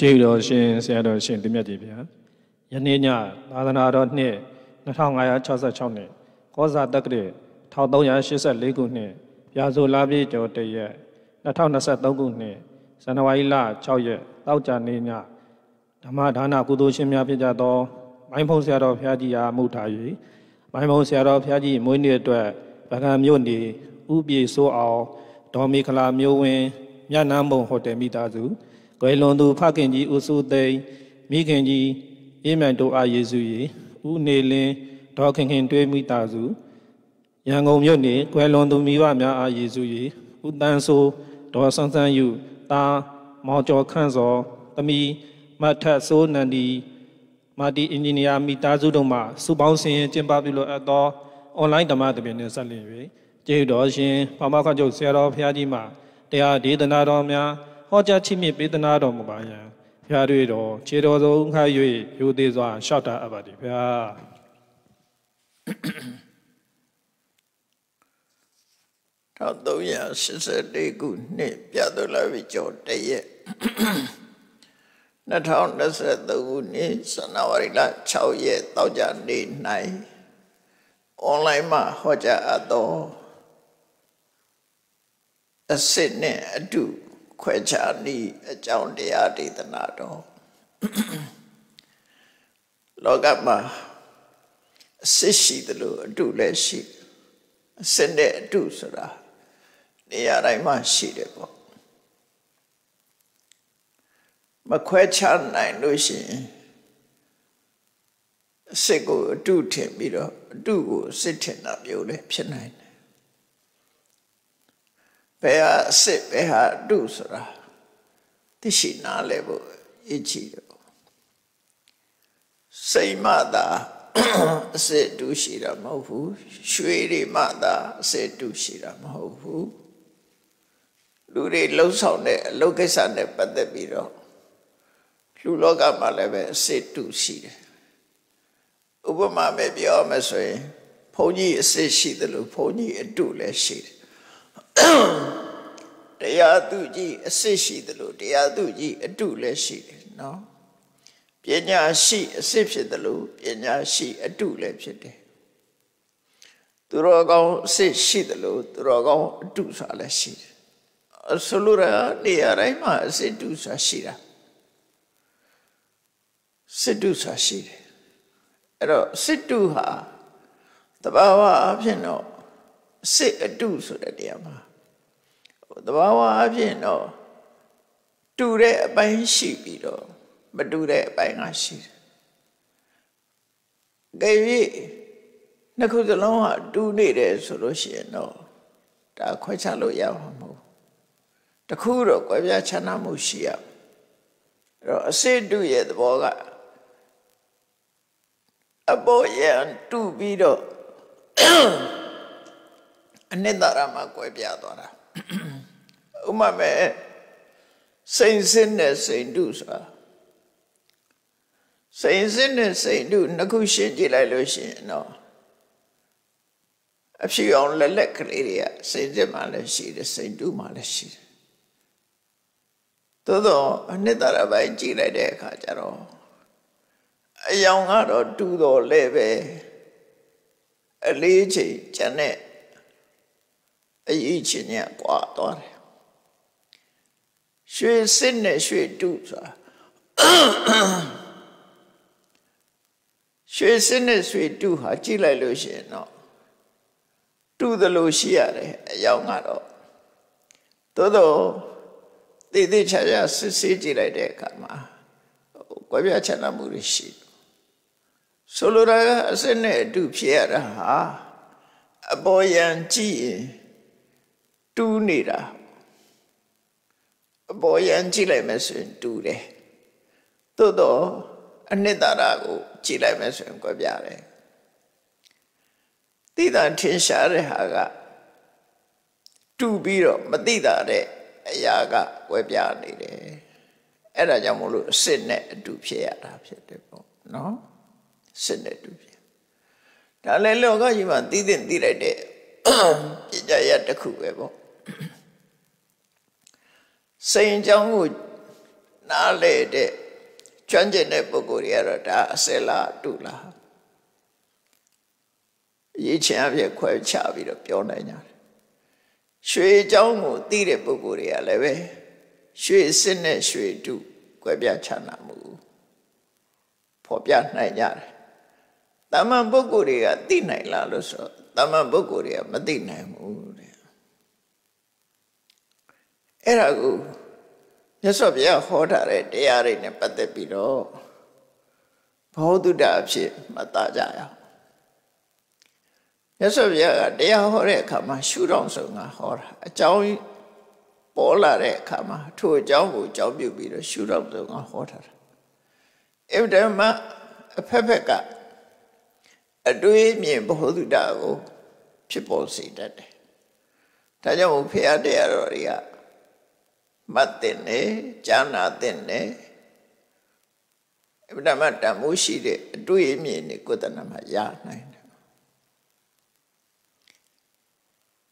ကျေးတော်ရှင်ဆရာတော်ရှင်တမြတ်ကြီးဗျာယနေ့ညသာသနာတော်နှစ်2566နှစ်ကောဇာတက္ကရာ1384ခုနှစ်ပြာဆိုလာပြည့်ကျော်တရက်2023ခုနှစ်ဇန်နဝါရီလ6ရက်တောက်ကြနေ့ညဓမ္မဒါနကုသိုလ်ရှင်များဖြစ်ကြသောမိုင်းဖုံဆရာတော်ဘုရားကြီးအားမှုထား၍မိုင်းဖုံဆရာတော်ဘုရားကြီးမွေးနေ့အတွက်ဗကံမြို့နေဥပြေဆိုးအောင်ဒေါ်မီခလာမျိုးဝင်းမြတ်နန်းဘုံဟိုတယ်မိသားစု ကွယ်လွန်သူဖခင်ကြီးဦးစုသိန်းမိခင်ကြီးအေးမြတ်တို့အားယေစု၏ဦးနေလင်းဒေါခင်ခင်တွေးမိသားစုရန်ကုန်မြို့နေကွယ်လွန်သူမိဘများအားယေစု၏ဦးတန်းဆိုးဒေါ်ဆန်းဆန်းယူတာမောင်ကျော်ခန့်စောသမီးမတ်ထတ်စိုးနန္ဒီမာတီအင်ဂျင်နီယာမိသားစုတို့မှစုပေါင်းဆင်းကျင်းပပြုလို့အပ်သောအွန်လိုင်းဓမ္မသဘင်နှင့်ဆက်လျင်၍ကျေးဇူးတော်ရှင်ဖမခချုပ်ဆရာတော်ဘုရားကြီးမှတရားဒေသနာတော်များဟော ကြားချီးမြှင့်ပေးသနာတော်မူပါယံဘုရားတွေတော်ခြေတော်ဆုံးခါ၍ယူသေးစွာလျှောက်တာအပ်ပါသည်ဘုရား1384ခုနှစ်ပြတ်တော်လာပြီကျော်တရက်2023ခုနှစ်ဇန်နဝါရီလ6ရက်တောက်ကြနေ့၌အွန်လိုင်းမှာဟောကြားအပ်သောအစစ်နဲ့အတူ ခွဲခြားနည်းအကြောင်းတရားဒေသနာတော်လောကမှာအစစ်ရှိသလိုအတူလည်းရှိအစစ်နဲ့အတူဆိုတာနေရာတိုင်းမှာရှိတယ်ပေါ့မခွဲခြားနိုင်လို့ရှိရင်အစစ်ကိုအတူထင်ပြီးတော့အတူကိုစစ်ထင်တာမျိုးလည်းဖြစ်နိုင်တယ် ဘယ်ဟာအစစ်ဘယ်ဟာအတူဆိုတာသိရှိနားလဲဖို့အကြီးတော့စိတ်မသာအစစ်တူရှိတာမဟုတ်ဘူးရွှေတွေမှသာအစစ်တူရှိတာမဟုတ်ဘူးလူတွေလှုပ်ဆောင်တဲ့အလုပ်ကိစ္စနဲ့ပတ်သက်ပြီးတော့လူလောကမှာလည်းပဲအစစ်တူရှိတယ်ဥပမာပဲပြောမယ်ဆိုရင်ဘုန်းကြီးအစစ်ရှိတယ်လို့ဘုန်းကြီးအတူလည်းရှိတယ် တရားသူကြီးအစစ်ရှိတယ်လို့တရားသူကြီးအတူလည်းရှိတယ်နော်ပညာရှိအစစ်ဖြစ်တယ်လို့ပညာရှိအတူလည်းဖြစ်တယ်သူတော်ကောင်းအစစ်ရှိတယ်လို့သူတော်ကောင်းအတူဆိုတာလည်းရှိတယ်ဆိုလိုတာနေရာတိုင်းမှာအစစ်တူဆိုတာရှိတာစစ်တုဆိုတာရှိတယ်အဲ့တော့စစ်တုဟာတဘာဝအဖြစ်တော့ စစ်အတုဆိုတဲ့နေရာမှာတဘာဝအဖြစ်တော့တူတဲ့အပိုင်းရှိပြီးတော့မတူတဲ့အပိုင်းကရှိတယ်။ကြည့်နှစ်ခုစလုံးဟာတူနေတယ်ဆိုလို့ရှိရင်တော့ဒါခွဲခြားလို့ရမှာမဟုတ်။တခုတော့ကွဲပြားခြားနားမှုရှိရ။အဲ့တော့အစစ်တူရဲ့သဘောကအပေါ်ရန်တူပြီးတော့ အနှစ်သာရမှာကွဲပြားသွားတာဥမာမဲ့စိန်စစ်နဲ့စိန်တုဆိုတာစိန်စစ်နဲ့စိန်တုနှစ်ခုရှင်းကြည့်လိုက်လို့ရှိရင်တော့အဖြူအောင်လက်လက်ကလေးတွေကစိန်စစ်မှလည်းရှိတယ်စိန်တုမှလည်းရှိတယ်သို့တော့အနှစ်သာရပိုင်းကြည့်လိုက်တဲ့အခါကျတော့အယောင်ကတော့တူတော်လဲပဲအလေးချိန်ကျန်တဲ့ အရေးချင်းညကွာသွားတယ်ရွှေစစ်နဲ့ရွှေတုဆိုတာရွှေစစ်နဲ့ရွှေတုဟာကြည့်လိုက်လို့ရှိရင်တော့တူသလိုရှိရတယ်အယောင်ကတော့သို့တော့တည်တည်ချာချာစစ်ဆေးကြည့်လိုက်တဲ့အခါမှာကွဲပြားချမ်းသာမှုတွေရှိဆိုလိုတာကအစစ်နဲ့အတူဖြစ်ရတာဟာအပေါ်ယံကြည့်ရင် တူးနေတာအပေါ်ယံကြည့်လိုက်မယ်ဆိုရင်တူတယ်သို့တော့အနှစ်သာရကိုကြည့်လိုက်မယ်ဆိုရင်ကွဲပြားတယ်သိတာထင်ရှားတဲ့ဟာကတူပြီးတော့မသိတာတဲ့အရာကကွဲပြားနေတယ်အဲ့ဒါကြောင့်မို့လို့အစစ်နဲ့အတူဖြစ်ရတာဖြစ်တယ်ပေါ့နော်စစ်နဲ့တူဖြစ်ဒါလည်းလောကကြီးမှာသိတဲ့သိလိုက်တဲ့ပညာရတစ်ခုပဲပေါ့ စိန်ကြောင်းကိုနားလေတဲ့ကျွမ်းကျင်တဲ့ပုဂ္ဂိုလ်တွေကတော့ဒါအစလားတူလားရေးချင်အပြည့်ခွဲချပြီးတော့ပြောနိုင်ကြတယ်ရွှေကြောင်းကိုသိတဲ့ပုဂ္ဂိုလ်တွေကလည်းပဲရွှေစစ်နဲ့ရွှေတုကွဲပြားခြားနာမှုဖော်ပြနိုင်ကြတယ်။တမန်ပုဂ္ဂိုလ်တွေကသိနိုင်လားလို့ဆိုတော့တမန်ပုဂ္ဂိုလ်တွေကမသိနိုင်ဘူး အဲ့ဒါကိုမြတ်စွာဘုရားဟောထားတဲ့တရားတွေနဲ့ပတ်သက်ပြီးတော့ဘောဓုတအဖြစ်မှတ်သားကြရအောင်မြတ်စွာဘုရားကတရားဟောတဲ့အခါမှာရှုတော်ဆုံးကဟောတာအကြောင်းပေါ်လာတဲ့အခါမှာထိုအကြောင်းကိုအကြောင်းပြုပြီးတော့ရှုတော်ဆုံးကဟောထားတာအဲ့ဒါမှအဖက်ဖက်ကအတွေးမြင်ဘောဓုတကိုဖြစ်ပေါ်စေတတ်တယ်ဒါကြောင့်ဘုရားတရားတော်တွေက မှတ်တဲ့နဲ့ကြားနာတဲ့နဲ့အဗ္ဗဓမ္မတမိုးရှိတဲ့အတွေ့အမြင်တွေကိုယ်တဏ္ဍမှာရနိုင်တယ်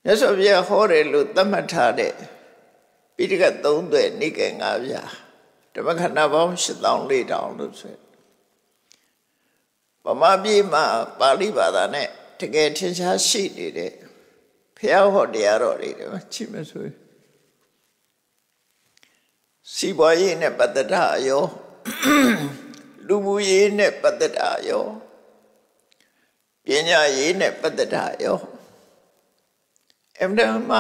မြတ်စွာဘုရားဟောတယ်လို့သတ်မှတ်ထားတဲ့ပိဋကတ်သုံးသွဲ့နိကေ၅ပြားဓမ္မခဏပေါင်း8400လို့ဆိုဗမာပြည်မှာပါဠိဘာသာနဲ့တကယ်ထင်ရှားရှိနေတဲ့ဘုရားဟောတရားတော်တွေချိမဆို စီးပွားရေးနဲ့ပတ်သက်တာရောလူမှုရေးနဲ့ပတ်သက်တာရောပညာရေးနဲ့ပတ်သက်တာရောအမှန်မှ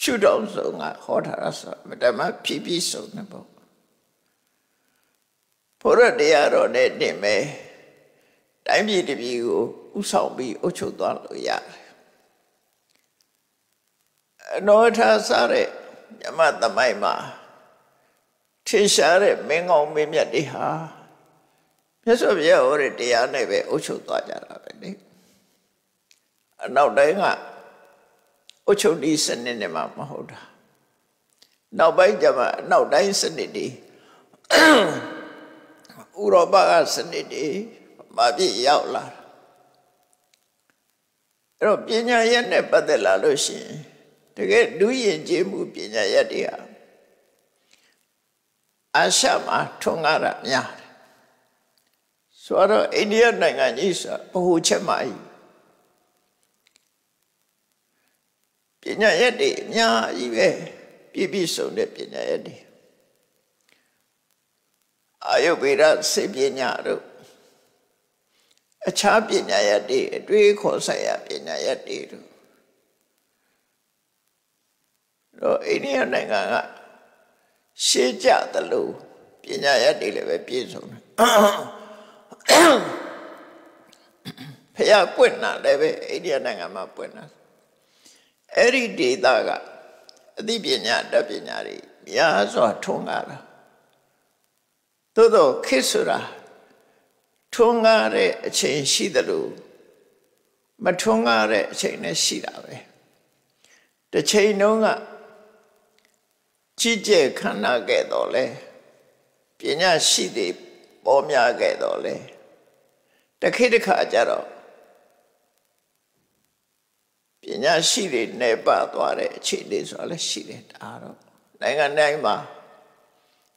ရှုတော်ဆုံးကဟောထားတာဆိုမတမဖြည်းဖြည်းဆုံးနေပေါ့ဘုရားတရားတော်နဲ့တင်မယ်တိုင်းပြည်တစ်ပြည်ကိုဥဆောင်ပြီးအုပ်ချုပ်သွားလို့ရတယ်အနောထာစားတဲ့ မြမသမိုင်းမှာထင်ရှားတဲ့မင်းကောင်းမင်းမြတ်တွေဟာမြတ်စွာဘုရားဟောတဲ့တရားနဲ့ပဲအုပ်ချုပ်သွားကြတာပဲလေအနောက်တိုင်းကအုပ်ချုပ်ဒီစနစ်နဲ့မှမဟုတ်တာနောက်ပိုင်းကျမှအနောက်တိုင်းစနစ်တွေဥရောပကစနစ်တွေမပြည့်ရောက်လာအဲ့တော့ပညာရက်နဲ့ပတ်သက်လာလို့ရှိရင်တ ကယ်ဒုယဉ်ကျေးမှုပညာရက်တွေဟာအာရှမှာထွန်းကားတာများတယ်ဆိုတော့အိန္ဒိယနိုင်ငံကြီးဆိုဘ ਹੁ ချက်မကြီးပညာရက်တွေအများကြီးပဲပြည့်ပြည့်စုံတဲ့ပညာရက်တွေအာယုဗေဒစေပညာတို့အခြားပညာရက်တွေအတွေးခေါ်ဆိုင်ရာပညာရက်တွေတို့ တော့အိန္ဒိယနိုင်ငံကရှေးကြသလိုပညာရက်တွေလည်းပဲပြည့်စုံတယ်ဖះပွင့်တာလည်းပဲအိန္ဒိယနိုင်ငံမှာပွင့်တာအဲ့ဒီဒေသကအသိပညာတတ်ပညာတွေများစွာထွန်းကားတာသို့တော့ခေတ်ဆိုတာထွန်းကားတဲ့အချိန်ရှိသလိုမထွန်းကားတဲ့အချိန်လည်းရှိတာပဲတစ်ချိန်တုန်းက ကြီးကျယ်ခန္ဓာခဲ့တော်လဲပညာရှိသည်ပေါ်များခဲ့တော်လဲတခိတခါကြတော့ပညာရှိတွေနေပသွားတဲ့အခြေအနေဆိုတာလည်းရှိတယ်ဒါတော့နိုင်ငံတိုင်းမှာ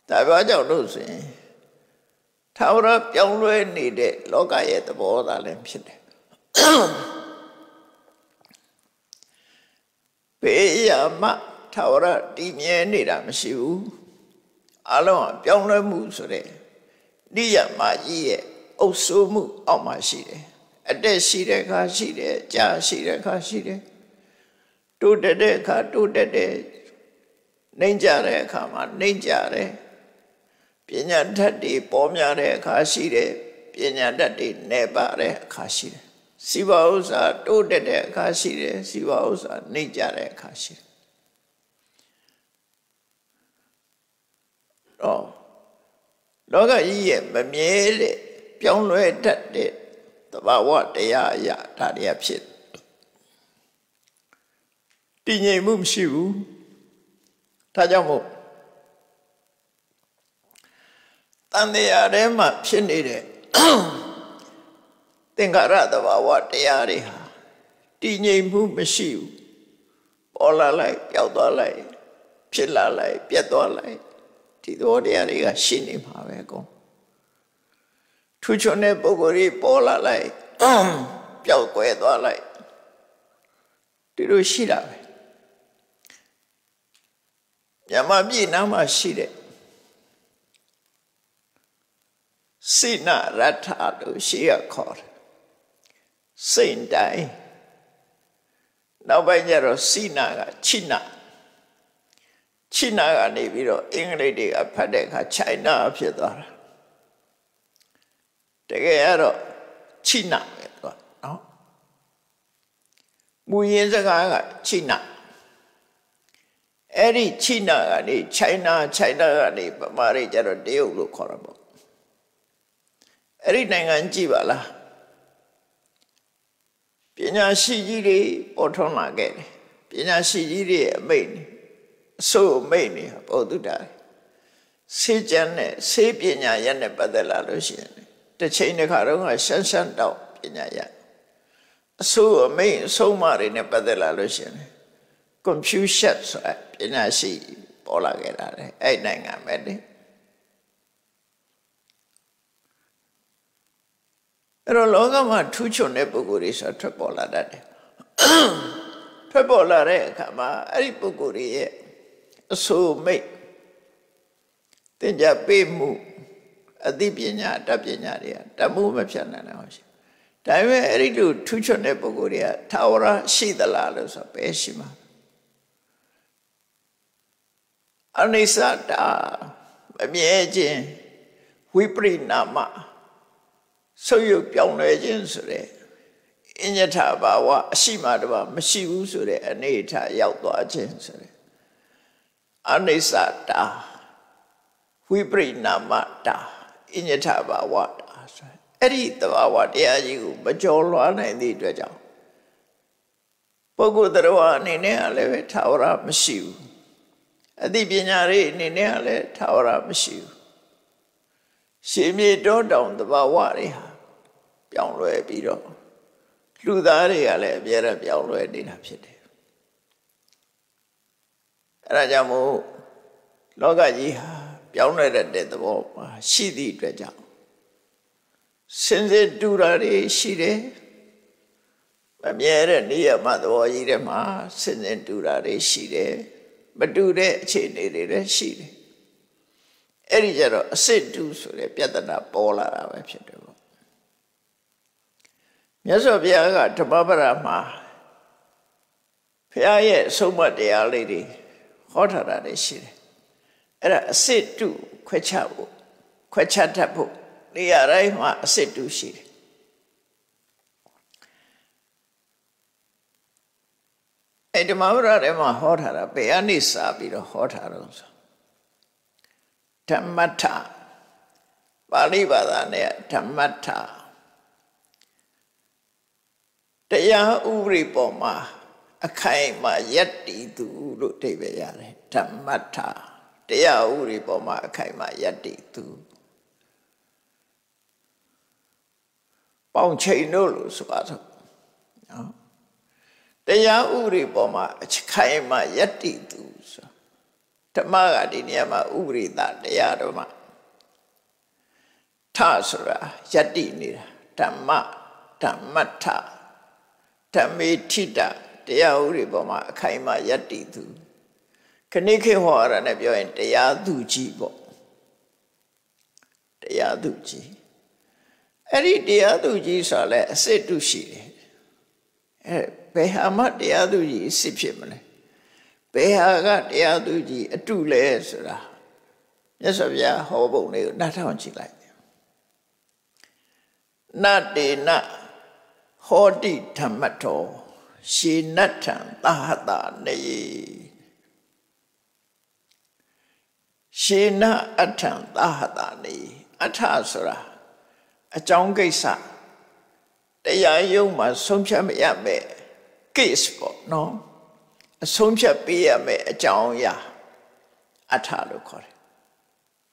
ဒါပြောကြောင့်လို့ဆိုရင်သာဝရပြောင်းလဲနေတဲ့လောကရဲ့သဘောသာလည်းဖြစ်တယ်ဘေးရမ ထာဝရတည်မြဲနေတာမရှိဘူးအလုံးအပြောင်းလဲမှုဆိုတဲ့နိယမကြီးရဲ့အုပ်စိုးမှုအောက်မှာရှိတယ်အတက်ရှိတဲ့အခါရှိတယ်ကြာရှိတဲ့အခါရှိတယ်တိုးတက်တဲ့အခါတိုးတက်တယ်နှိမ့်ကြတဲ့အခါမှာနှိမ့်ကြတယ်ပညာတတ်တွေပေါ်များတဲ့အခါရှိတယ်ပညာတတ်တွေနေပါတဲ့အခါရှိတယ်စီဝဥစ္စာတိုးတက်တဲ့အခါရှိတယ်စီဝဥစ္စာနှိမ့်ကြတဲ့အခါရှိတယ် တော့လောကကြီးရဲ့မမြဲတဲ့ပြောင်းလဲတတ်တဲ့သဘာဝတရားအရာဒါတွေကဖြစ်တည်ငြိမ်မှုမရှိဘူးဒါကြောင့်မို့တန်တရားထဲမှာဖြစ်နေတဲ့သင်္ခါရသဘာဝတရားတွေဟာတည်ငြိမ်မှုမရှိဘူးပေါ်လာလိုက်ပျောက်သွားလိုက်ဖြစ်လာလိုက်ပြတ်သွားလိုက် ဒီသဘောတရားတွေကရှိနေမှာပဲအကုန်ထူးချွန်တဲ့ပုဂ္ဂိုလ်ကြီးပေါ်လာလိုက်ပျောက်ကွယ်သွားလိုက်ဒီလိုရှိတာပဲမြန်မာပြည်နားမှာရှိတဲ့စိနရထလို့ရှိရခေါ်တယ်စိန်တိုင်းနောက်ပိုင်းကျတော့စိနကချိန ချိနကနေပြီးတော့အင်္ဂလိပ်တွေကဖတ်တဲ့အခါ China ဖြစ်သွားတာတကယ်ကတော့ချိနပဲသူကနော်မူရင်းစကားကချိနအဲ့ဒီချိနကနေ China China ကနေဗမာတွေကျတော့တရုတ်လို့ခေါ်တာပေါ့အဲ့ဒီနိုင်ငံကြည့်ပါလားပညာရှိကြီးတွေပေါ်ထွန်းလာခဲ့တယ်ပညာရှိကြီးတွေအမိတ်နေ အစိုးအမိတ်နေပုဒ္ဓတာစေကျန်နဲ့စေပညာရက်နဲ့ပတ်သက်လာလို့ရှိရင်တစ်ချိန်တစ်ခါတော့ရှမ်းရှမ်းတောက်ပညာရက်အစိုးအမိတ်အဆုံးမတွေနဲ့ပတ်သက်လာလို့ရှိရင် Confucius ဆိုပညာရှိပေါ်လာခဲ့တာလေအဲ့နိုင်ငံပဲလေအဲ့တော့လောကမှာထူးချွန်တဲ့ပုဂ္ဂိုလ်တွေဆိုထွက်ပေါ်လာတတ်တယ်ထွက်ပေါ်လာတဲ့အခါမှာအဲ့ဒီပုဂ္ဂိုလ်ရဲ့ အဆိုမိတ်တင်ကြပေးမှုအသိပညာတတ်ပညာတွေကတမှုမဖြတ်နိုင်တော့ရှိဒါပေမဲ့အဲ့ဒီလိုထူးချွန်တဲ့ပုဂ္ဂိုလ်တွေကထာဝရရှိသလားလို့ဆိုပဲရှိမှာအနိစ္စတာမမြဲခြင်းဝိပရိနာမဆုပ်ယုပ်ပြောင်းလဲခြင်းဆိုတဲ့အညထဘာဝအရှိမတဘာမရှိဘူးဆိုတဲ့အနေအထားရောက်သွားခြင်းဆိုတဲ့ အနိစ္စတာဝိပရိနာမတာအညထဘာဝတာဆိုအဲ့ဒီတဘာဝတရားကြီးကိုမကြော်လွှားနိုင်သည့်အတွက်ကြောင့်ပုဂ္ဂိုလ်တော်အနေနဲ့လည်းပဲထာဝရမရှိဘူးအသိပညာတွေအနေနဲ့လည်းထာဝရမရှိဘူးရှင်မြေတောတောင်တဘာဝတွေဟာပြောင်းလဲပြီးတော့လူသားတွေကလည်းအများရပြောင်းလဲနေတာဖြစ်တယ် အဲဒါကြောင့်မို့လောကကြီးဟာပြောင်းလဲတဲ့သဘောမှာရှိသည့်အတွက်ကြောင့်စင်စစ်တူတာတွေရှိတယ်မမြဲတဲ့နေရာမှာသဘောကြီးတဲ့မှာစင်စစ်တူတာတွေရှိတယ်မတူတဲ့အခြေအနေတွေလည်းရှိတယ်အဲ့ဒီကြတော့အစစ်တူဆိုတဲ့ပြဿနာပေါ်လာတာပဲဖြစ်တယ်ပေါ့မြတ်စွာဘုရားကဓမ္မပဒမှာဘုရားရဲ့ဆုံးမတရားလေးတွေ ဟောထားတာတွေရှိတယ်အဲ့ဒါအစစ်တူခွဲခြားဖို့ခွဲခြားတတ်ဖို့နေရာတိုင်းမှာအစစ်တူရှိတယ်အဲ့ဓမ္မပဒထဲမှာဟောထားတာဘယ်အနေစာပြီးတော့ဟောထားတော့ဆိုဓမ္မထပါဠိဘာသာနဲ့ဓမ္မထတရားဥပရိပေါ်မှာ အခိုင်မှာယက်တီသူလို့အဓိပ္ပာယ်ရတယ်ဓမ္မထတရားဥပရိပေါ်မှာအခိုင်မှာယက်တီသူပေါင်ချိန်တို့လို့ဆိုပါတော့နော်တရားဥပရိပေါ်မှာအခိုင်မှာယက်တီသူဆိုဓမ္မကဒီနေရာမှာဥပရိသတရားတော်မှာထဆိုတာယတ္တိနေတာဓမ္မဓမ္မထဓမ္မေထိတ တရားဥတွေပေါ်မှာအခိုင်အမာယတ္တိသူခဏိခေဟောရနဲ့ပြောရင်တရားသူကြီးပေါ့တရားသူကြီးအဲ့ဒီတရားသူကြီးဆိုလဲအစစ်တုရှိတယ်အဲဘယ်ဟာမှတရားသူကြီးအစစ်ဖြစ်မလဲဘယ်ဟာကတရားသူကြီးအတုလဲဆိုတာမြတ်စွာဘုရားဟောပုံလေးကိုနှာထောင်ကြည့်လိုက်နတေနဟောတိဓမ္မတော ရှေနထံသာဟတာနေရှေနအထံသာဟတာနေအထဆိုတာအကြောင်းကိစ္စတရားယုံမှာဆုံးဖြတ်မရမယ် case ပေါ့နော်အဆုံးဖြတ်ပေးရမယ်အကြောင်းအရာအထလို့ခေါ်တယ်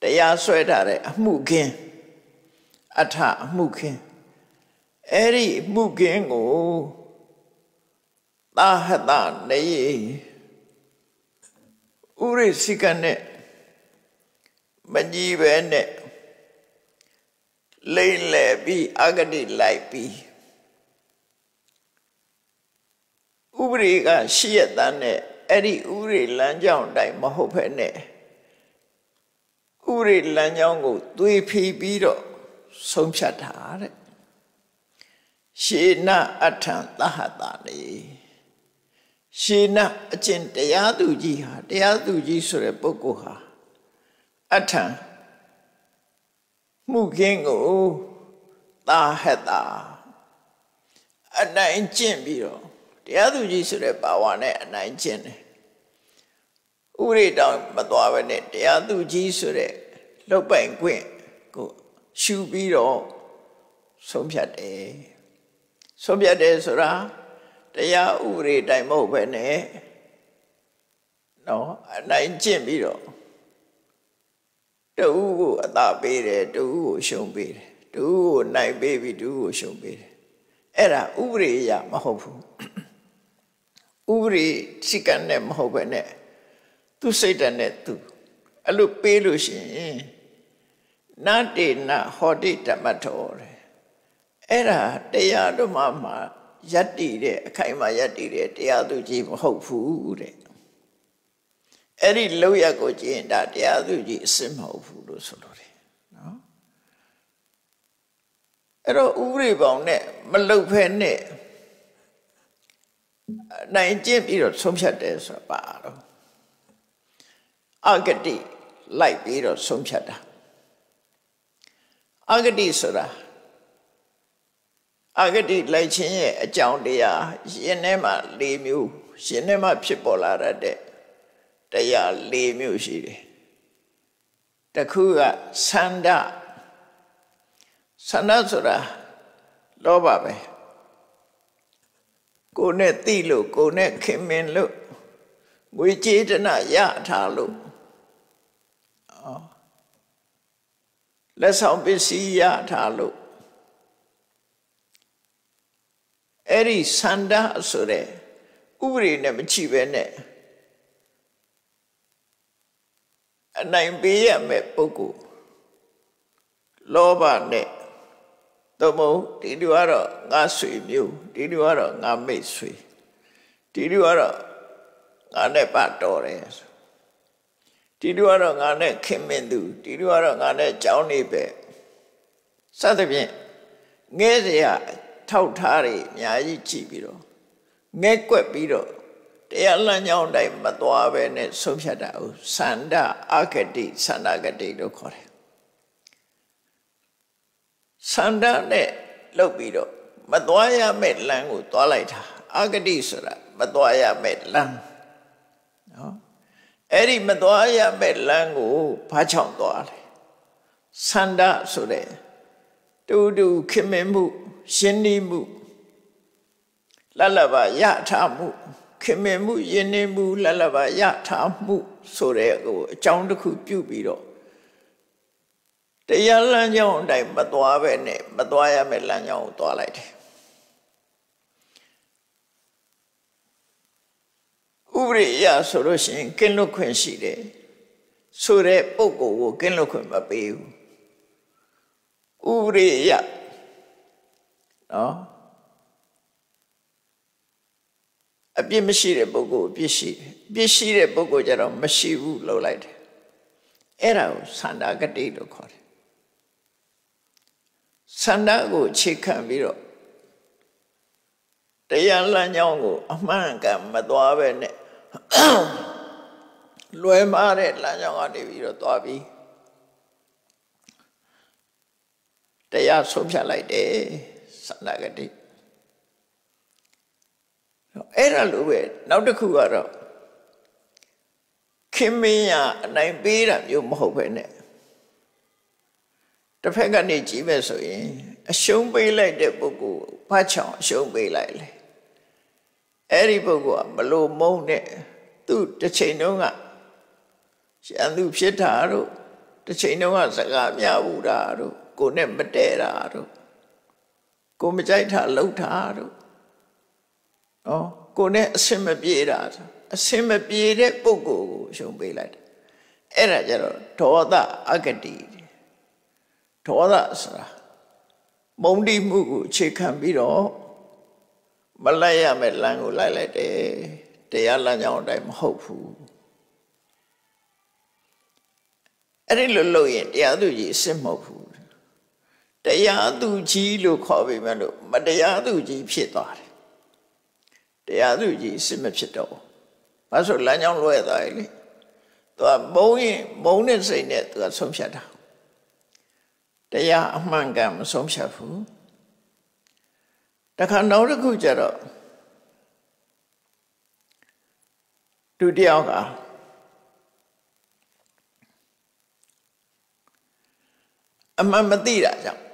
တရားဆွဲထားတဲ့အမှုခင်းအထအမှုခင်းအဲ့ဒီမှုခင်းကို သာဟတနေဥရိစိကနဲ့မကြီးပဲနဲ့လိမ့်လေပြီးအဂတိလိုက်ပြီးဥပရိကရှိရတဲ့နဲ့အဲ့ဒီဥရိလမ်းကြောင်းတိုင်းမဟုတ်ဖ ೇನೆ ဥရိလမ်းကြောင်းကိုသွေဖီပြီးတော့ဆုံးဖြတ်တာတဲ့ရှေနအထံသဟတာလေ ရှေနအကျင့်တရားသူကြီးဟာတရားသူကြီးဆိုတဲ့ပုဂ္ဂိုလ်ဟာအထံမှုခင်းကိုသာဟတာအနိုင်ကျင့်ပြီးတော့တရားသူကြီးဆိုတဲ့ဘာဝနဲ့အနိုင်ကျင့်တယ်ဥရိတောင်မသွားဘဲနဲ့တရားသူကြီးဆိုတဲ့လောက်ပိုင်ခွင့်ကိုရှူပြီးတော့ဆုံးဖြတ်တယ်ဆုံးဖြတ်တယ်ဆိုတာ တရားဥပဒေတိုင်မဟုတ်ပဲနဲ့နော်အနိုင်ကျင့်ပြီးတော့တူကိုအသာပေးတယ်တူကိုရှုံပေးတယ်တူကိုနိုင်ပေးပြီးတူကိုရှုံပေးတယ်အဲ့ဒါဥပဒေရမဟုတ်ဘူးဥပဒေစိကံနဲ့မဟုတ်ပဲနဲ့သူစိတ်ဓာတ်နဲ့သူအဲ့လိုပေးလို့ရှိရင်နတေနဟောတိဓမ္မထောတဲ့အဲ့ဒါတရားတို့မှမှ ယက်တည်တဲ့အခိုင်အမာယက်တည်တဲ့တရားသူကြီးမဟုတ်ဘူးတဲ့အဲ့ဒီလောက်ရကိုကြည့်ရင်ဒါတရားသူကြီးအစစ်မဟုတ်ဘူးလို့ဆိုလို့တယ်နော်အဲ့တော့ဥပရိပောင်နဲ့မလုတ်ဖဲနဲ့နိုင်ကျင့်ပြီးတော့ဆုံးဖြတ်တယ်ဆိုတာပါတော့အဂတိလိုက်ပြီးတော့ဆုံးဖြတ်တာအဂတိဆိုတာ အဂတိလိုက်ခြင်းရဲ့အကြောင်းတရားရှင်ထဲမှာ၄မျိုးရှင်ထဲမှာဖြစ်ပေါ်လာတဲ့တရား၄မျိုးရှိတယ်တခုကသန္ဒသန္ဒဆိုတာလောဘပဲကိုယ်နဲ့သိလို့ကိုယ်နဲ့ခင်မင်လို့ငွေကြေးတနာရထားလို့လက်ဆောင်ပစ္စည်းရထားလို့ အဲ့ဒီစန္ဒဆိုတဲ့ဥပဒေနဲ့မချိပဲနဲ့အနိုင်ပေးရမယ့်ပုဂ္ဂိုလ်လောဘနဲ့သို့မဟုတ်ဒီလိုကတော့ငါဆွေမျိုးဒီလိုကတော့ငါမိတ်ဆွေဒီလိုကတော့ငါနဲ့ပတ်တော်တယ်ဒီလိုကတော့ငါနဲ့ခင်မင်သူဒီလိုကတော့ငါနဲ့ကြောင်းနေပဲစသဖြင့်ငဲเสีย ထောက်ထားတွေအများကြီးကြည့်ပြီးတော့ငဲကွက်ပြီးတော့တရားလမ်းကြောင်းတိုင်းမသွားပဲနဲ့ဆုံးဖြတ်တာကိုသန္တာအဂတိသန္တာဂတိလို့ခေါ်တယ်သန္တာနဲ့လှုပ်ပြီးတော့မသွားရမယ့်လမ်းကိုသွားလိုက်တာအဂတိဆိုတာမသွားရမယ့်လမ်းနော်အဲ့ဒီမသွားရမယ့်လမ်းကိုဘာချောင်သွားလဲသန္တာဆိုတဲ့တူတူခင်မင်မှု ရှင်းနေမှုလလဘရထားမှုခင်မင်မှုယဉ်နေမှုလလဘရထားမှုဆိုတဲ့ဟိုအကြောင်းတစ်ခုပြုပြီးတော့တရားလမ်းကြောင်းအတိုင်းမသွားပဲနဲ့မသွားရမယ့်လမ်းကြောင်းကိုသွားလိုက်တယ်ဥပရိယဆိုလို့ရှိရင်ကင်းလွတ်ခွင့်ရှိတယ်ဆိုတဲ့ပုဂ္ဂိုလ်ကိုကင်းလွတ်ခွင့်မပေးဘူးဥပရိယ နော်အပြစ်မရှိတဲ့ပုဂ္ဂိုလ်အပြစ်ရှိတယ်အပြစ်ရှိတဲ့ပုဂ္ဂိုလ်ကြတော့မရှိဘူးလို့လိုက်တယ်အဲ့ဒါကိုသန္တာဂတိလို့ခေါ်တယ်သန္တာကိုခြေခံပြီးတော့တရားလမ်းကြောင်းကို အမှန်ကန်မသွားပဲနဲ့လွယ်မားတဲ့လမ်းကြောင်းကနေပြီးတော့သွားပြီးတရားဆုံးဖြတ်လိုက်တယ် သန္တာဂတိအဲ့ဒါလိုပဲနောက်တစ်ခုကတော့ခင်မင်းရအနိုင်ပေးတာမျိုးမဟုတ်ပဲနဲ့တစ်ဖက်ကနေကြည့်မဲ့ဆိုရင်အရှုံးပေးလိုက်တဲ့ပုဂ္ဂိုလ်ဘာချောင်အရှုံးပေးလိုက်လေအဲ့ဒီပုဂ္ဂိုလ်ကမလို့မုန်းတဲ့သူတစ်ချိန်တုန်းကရှမ်းသူဖြစ်တာတို့တစ်ချိန်တုန်းကစကားများဘူးတာတို့ကိုနဲ့မတဲတာတို့ ကိုမကြိုက်တာလှုပ်တာတို့နော်ကိုနဲ့အစင်မပြေတာအစင်မပြေတဲ့ပုဂ္ဂိုလ်ကိုရှုံပေးလိုက်တယ်အဲ့ဒါကြတော့ဒေါသအဂတိဒေါသဆိုတာမုံတိမှုကိုအခြေခံပြီးတော့မလိုက်ရမယ့်လမ်းကိုလိုက်လိုက်တယ်တရားလမ်းကြောင်းအတိုင်းမဟုတ်ဘူးအဲ့ဒီလိုလုပ်ရင်တရားသူကြီးအစ်မဟုတ်ဘူး တရားသူကြီးလို့ခေါ်ပြီးမှလို့မတရားသူကြီးဖြစ်သွားတယ်တရားသူကြီးအစ်မဖြစ်တော့ဘာလို့လမ်းကြောင်းလွဲသွားလေသူကမုံရင်မုံတဲ့စိတ်နဲ့သူကဆုံးဖြတ်တာတရားအမှန်ကန်မဆုံးဖြတ်ဘူးတခါနောက်တစ်ခုကျတော့ဒုတိယကအမှန်မသိတာကြောင့်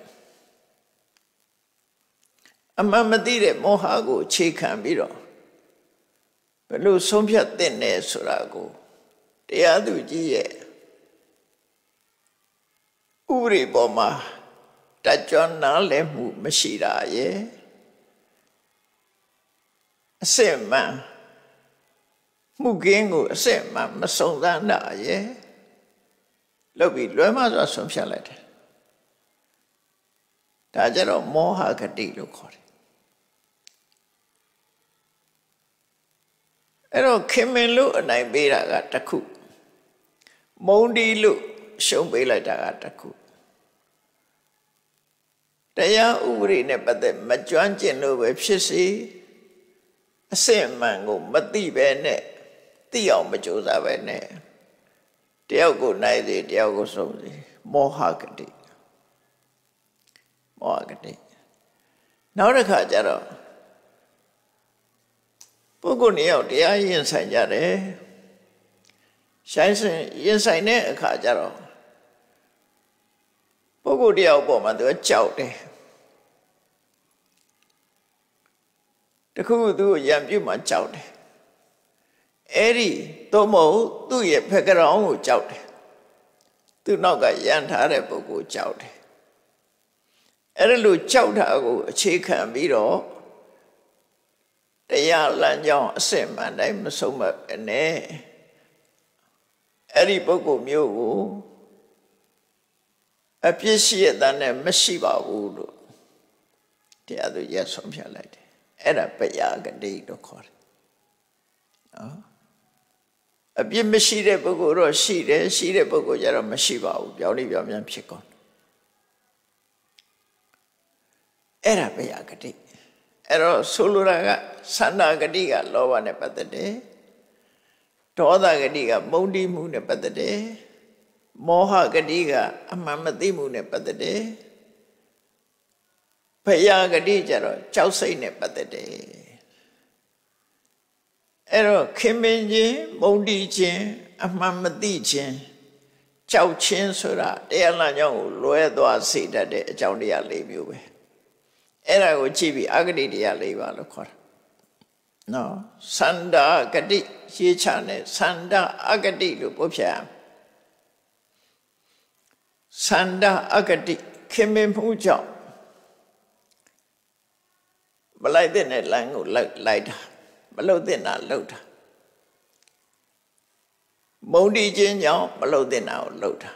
အမှန်မသိတဲ့မောဟကိုခြေခံပြီးတော့ဘယ်လိုဆုံးဖြတ်သင့်လဲဆိုတာကိုတရားသူကြီးရဲ့ဥပရိပေါ်မှာတကြွနားလည်မှုမရှိတာရဲ့အစစ်မှန်မှုကင်းကိုအစစ်မှန်မစုံစမ်းတာရဲ့လုပ်ပြီးလွယ်မစွာဆုံးဖြတ်လိုက်တယ်ဒါကြတော့မောဟဂတိလို့ခေါ်တယ် အဲ့တော့ခင်မင်လို့အနိုင်ပေးတာကတခုမုံဒီလို့ရှုံးပေးလိုက်တာကတခုတရားဥပဒေနဲ့ပတ်သက်မကျွမ်းကျင်လို့ပဲဖြစ်စီအစစ်အမှန်ကိုမသိပဲနဲ့သိအောင်မကြိုးစားပဲနဲ့တယောက်ကိုနိုင်စေတယောက်ကိုဆုံးစေမောဟဂတိမောဟဂတိနောက်တစ်ခါကျတော့ ပုဂ္ဂိုလ်နှစ်ယောက်တရားရင်ဆိုင်ကြတယ်ဆိုင်ဆိုင်ရင်ဆိုင်တဲ့အခါကျတော့ပုဂ္ဂိုလ်တယောက်ပေါ်မှာသူကကြောက်တယ်တခုသူ့ကိုရံပြုတ်မှကြောက်တယ်အဲ့ဒီသို့မဟုတ်သူ့ရဲ့ဖက်ကရောင်းကိုကြောက်တယ်သူ့နောက်ကရန်ထားတဲ့ပုဂ္ဂိုလ်ကြောက်တယ်အဲ့ဒါလိုကြောက်တာကိုအခြေခံပြီးတော့ တရားလမ်းကြောင်းအစစ်မှန်တိုင်းမဆုံးမနဲ့အဲ့ဒီပုဂ္ဂိုလ်မျိုးကိုအပြစ်ရှိရတဲ့နဲ့မရှိပါဘူးလို့တရားသူရက်ဆုံးဖြတ်လိုက်တယ်အဲ့ဒါပယာဂတိလို့ခေါ်တယ်နော်အပြစ်မရှိတဲ့ပုဂ္ဂိုလ်တော့ရှိတယ်ရှိတဲ့ပုဂ္ဂိုလ်ကျတော့မရှိပါဘူးပြောင်းလိပြောင်းပြန်ဖြစ်ကုန်အဲ့ဒါပယာဂတိ အဲ့တော့ဆိုလိုတာကသန္တာဂတိကလောဘနဲ့ပတ်သက်တယ်ဒေါသဂတိကမုန်းတိမှုနဲ့ပတ်သက်တယ်မောဟဂတိကအမှန်မသိမှုနဲ့ပတ်သက်တယ်ဘယဂတိကြတော့ကြောက်စိတ်နဲ့ပတ်သက်တယ်အဲ့တော့ခင်မင်ခြင်းမုန်းတိခြင်းအမှန်မသိခြင်းကြောက်ခြင်းဆိုတာတရားလမ်းကြောင်းကိုလွဲသွားစေတတ်တဲ့အကြောင်းတရား၄မျိုးပဲ အဲ့ဒါကိုကြည့်ပြီးအဂတိတရား၄ပါးလို့ခေါ်တာနော်သန္တာဂတိရေးချနဲ့သန္တာအဂတိလို့ပုတ်ဖြတ်သန္တာအဂတိခင်မင်မှုကြောင့်မလိုက်တဲ့နဲ့လမ်းကိုလိုက်လိုက်တာမလုတ်တဲ့နာလုတ်တာမုံတီချင်းကြောင့်မလုတ်တဲ့နာကိုလုတ်တာ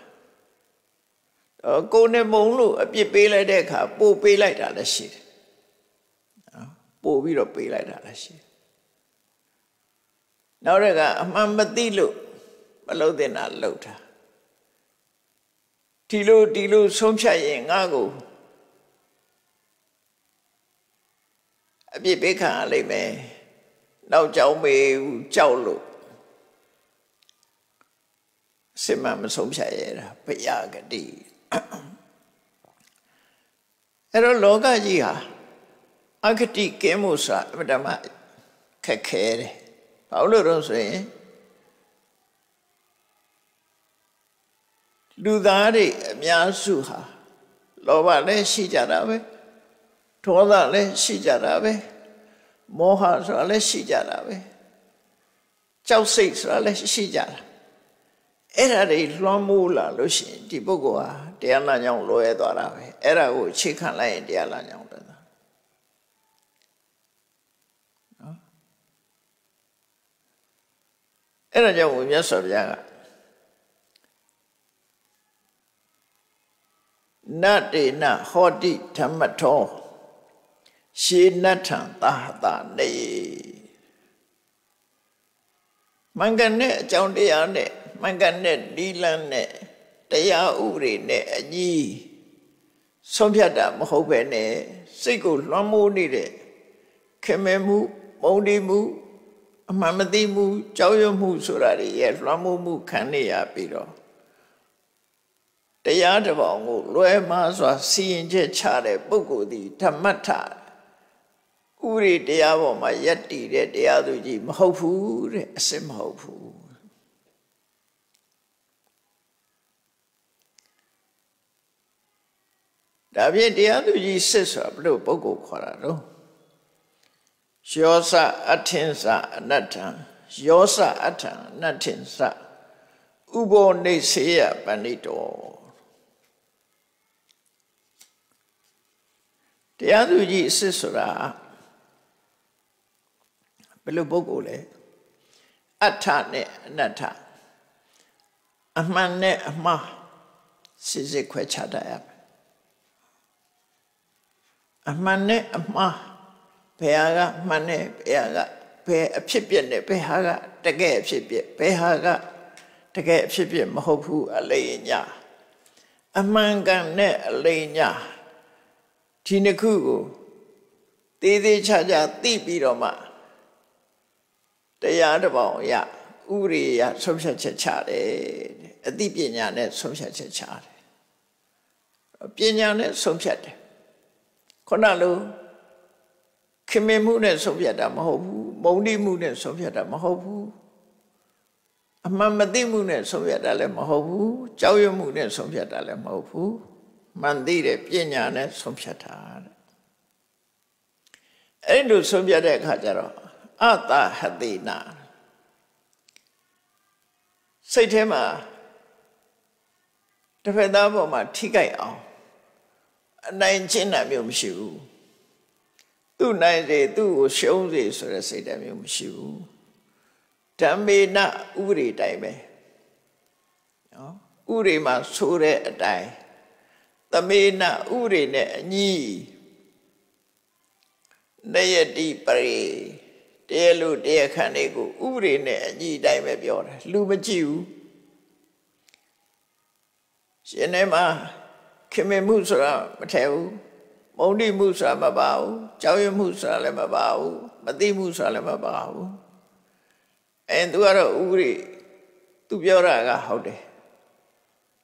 တော့ကိုယ်နဲ့မုံလို့အပြစ်ပေးလိုက်တဲ့အခါပို့ပေးလိုက်တာလည်းရှိတယ် ပို့ပြီးတော့ပေးလိုက်တာလည်းရှိတယ်နောက်တစ်ခါအမှန်မသိလို့မလုတ်တဲ့နာလုတ်တာဒီလိုဒီလိုဆုံးဖြတ်ရင်ငါ့ကိုအပြစ်ပေးခံရလိမ့်မယ်နောက်ကြောင်းမေးကြောက်လို့စစ်မှမဆုံးဖြတ်ရတာဘယဂတိအဲ့တော့လောကကြီးဟာ အဂတိကင်းမှုဆိုတာအမှန်တမ်းခက်ခဲတယ်ဘာလို့လို့ဆိုရင်လူသားတွေအများစုဟာလောဘလည်းရှိကြတာပဲဒေါသလည်းရှိကြတာပဲမောဟဆိုတာလည်းရှိကြတာပဲကြောက်စိတ်ဆိုတာလည်းရှိကြတာအဲ့ဒါတွေလွှမ်းမိုးလာလို့ရှိရင်ဒီပုဂ္ဂိုလ်ဟာတရားလမ်းကြောင်းလွဲသွားတာပဲအဲ့ဒါကိုအခြေခံလိုက်ရင်တရားလမ်းကြောင်း အဲ့ဒါကြောင့်ဘုရားဆော်ပြားကနတေနဟောတိဓမ္မထောရှေနထံသာဟတာနေမင်္ဂန်နဲ့အကြောင်းတရားနဲ့မင်္ဂန်နဲ့ဒီလန်းနဲ့တရားဥပဒေနဲ့အညီဆုံးဖြတ်တာမဟုတ်ပဲနဲ့စိတ်ကိုလွှမ်းမိုးနေတဲ့ခင်မဲမှုမုံတီးမှု အမှန်မသိမှုကြောက်ရွံ့မှုဆိုတာတွေရဲ့လွှမ်းမိုးမှုခံနေရပြီးတော့တရားတစ်ပေါင်ကိုလွဲမှားစွာစီရင်ချက်ချတဲ့ပုဂ္ဂိုလ်သည်ဓမ္မထဥရိတရားပေါ်မှာယက်တည်တဲ့တရားသူကြီးမဟုတ်ဘူးတဲ့အစစ်မဟုတ်ဘူးဒါဖြင့်တရားသူကြီးစစ်ဆိုတာဘယ်လိုပုဂ္ဂိုလ်ခေါ်တာတော့ ယောစအထင်္စအနတ္ထံယောစအထံအနတ္ထင်္စဥဘောနေစေယပဏိတောတရားသူကြီးအစစ်ဆိုတာဘယ်လိုပုဂ္ဂိုလ်လဲအထနဲ့အနတ္ထအမှန်နဲ့အမှားစစ်စစ်ခွဲခြားတတ်ရမယ်အမှန်နဲ့အမှား ဘယ်ဟာကမှန်နဲ့ဘယ်ဟာကဘယ်အဖြစ်ပြက်နဲ့ဘယ်ဟာကတကယ်အဖြစ်ပြက်ဘယ်ဟာကတကယ်အဖြစ်ပြက်မဟုတ်ဘူးအလိမ်ညာအမှန်ကန်နဲ့အလိမ်ညာဒီနှစ်ခုကိုသေးသေးချာချာသိပြီးတော့မှတရားတစ်ပေါင်ရဥရိယဆုံးဖြတ်ချက်ချတယ်အသိပညာနဲ့ဆုံးဖြတ်ချက်ချတယ်ပညာနဲ့ဆုံးဖြတ်တယ်ခုနလို ခင်မင်မှုနဲ့ဆုံးဖြတ်တာမဟုတ်ဘူးမုံတိမှုနဲ့ဆုံးဖြတ်တာမဟုတ်ဘူးအမှန်မသိမှုနဲ့ဆုံးဖြတ်တာလည်းမဟုတ်ဘူးကြောက်ရွံ့မှုနဲ့ဆုံးဖြတ်တာလည်းမဟုတ်ဘူးမှန်သိတဲ့ပညာနဲ့ဆုံးဖြတ်တာတဲ့အဲ့လိုဆုံးဖြတ်တဲ့အခါကျတော့အတဟတိနာစိတ်ထဲမှာတစ်ဖက်သားပေါ်မှာထိကြိုက်အောင်အနိုင်ကျင့်တာမျိုးမရှိဘူး သူ့နိုင်စေသူ့ကိုရှုံးစေဆိုတဲ့စိတ်ဓာတ်မျိုးမရှိဘူးဓမ္မေနဥပဒေတိုင်းပဲနော်ဥပဒေမှာဆိုတဲ့အတိုင်းသမေနဥပဒေနဲ့အညီနယတိပရိတရားလူတရားခန္ဓာကိုဥပဒေနဲ့အညီတိုင်းပဲပြောတယ်လူမကြည့်ဘူးရှင်ထဲမှာခင်မင်မှုဆိုတာမထည့်ဘူး မုံတိမှုဆိုတာမပါဘူးကြောက်ရွံ့မှုဆိုတာလည်းမပါဘူးမသိမှုဆိုတာလည်းမပါဘူးအဲသူကတော့ဥပဒေသူပြောတာကဟုတ်တယ်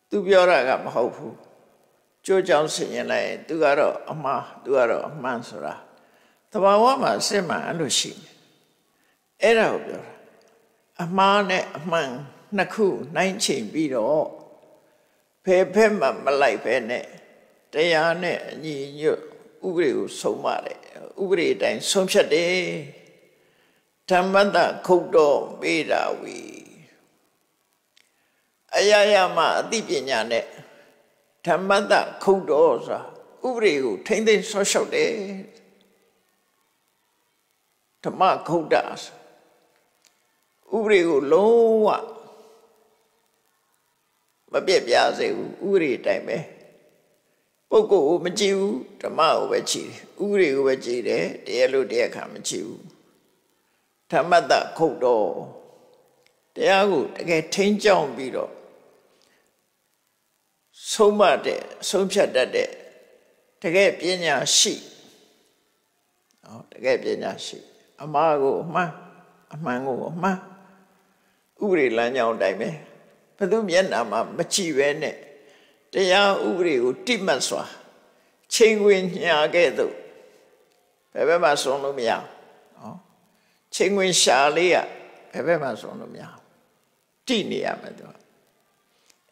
သူပြောတာကမဟုတ်ဘူးကြိုးကြောင်ဆင်ရင်လိုက်သူကတော့အမှားသူကတော့အမှန်ဆိုတာတဘာဝမှာစစ်မှန်အဲ့လိုရှိတယ်အဲ့ဒါကိုပြောတာအမှားနဲ့အမှန်နှစ်ခုနှိုင်းချိန်ပြီးတော့ဖယ်ဖက်မှမလိုက်ပဲနဲ့ တရားနဲ့အညီညွတ်ဥပဒေကိုဆုံးမတယ်ဥပဒေအတိုင်းဆုံးဖြတ်တယ်ဓမ္မတခုတ်တော်မေးတာဝီအယယမအသိပညာနဲ့ဓမ္မတခုတ်တော်ဆိုတာဥပဒေကိုထိမ့်သိမ်းဆော့ရှောက်တယ်ဓမ္မခုတ်တာဥပဒေကိုလုံးဝမပြက်ပြားစေဘူးဥပဒေတိုင်းပဲ ပုဂ္ဂိုလ်ကိုမကြည့်ဘူးဓမ္မကိုပဲကြည့်တယ်ဥပဒေကိုပဲကြည့်တယ်တရားလို့တရားခံမကြည့်ဘူးဓမ္မတခုတ်တော်တရားကိုတကယ်ထိန်းကြောင်းပြီးတော့ဆုံးမတဲ့ဆုံးဖြတ်တတ်တဲ့တကယ်ပညာရှိဟောတကယ်ပညာရှိ အမှားကိုအမှန်အမှန်ကိုအမှန်ဥပဒေလမ်းကြောင်းတိုင်းပဲဘယ်သူမျက်နှာမှာမကြည့်ပဲနဲ့ တရားဥပဒေကိုတိမှတ်စွာချိန်ဝင်ညာခဲ့သို့ဘယ်ဘက်မှဆုံးလို့မရနော်ချိန်ဝင်ရှာလေးကဘယ်ဘက်မှဆုံးလို့မရတိနေရမယ်သူ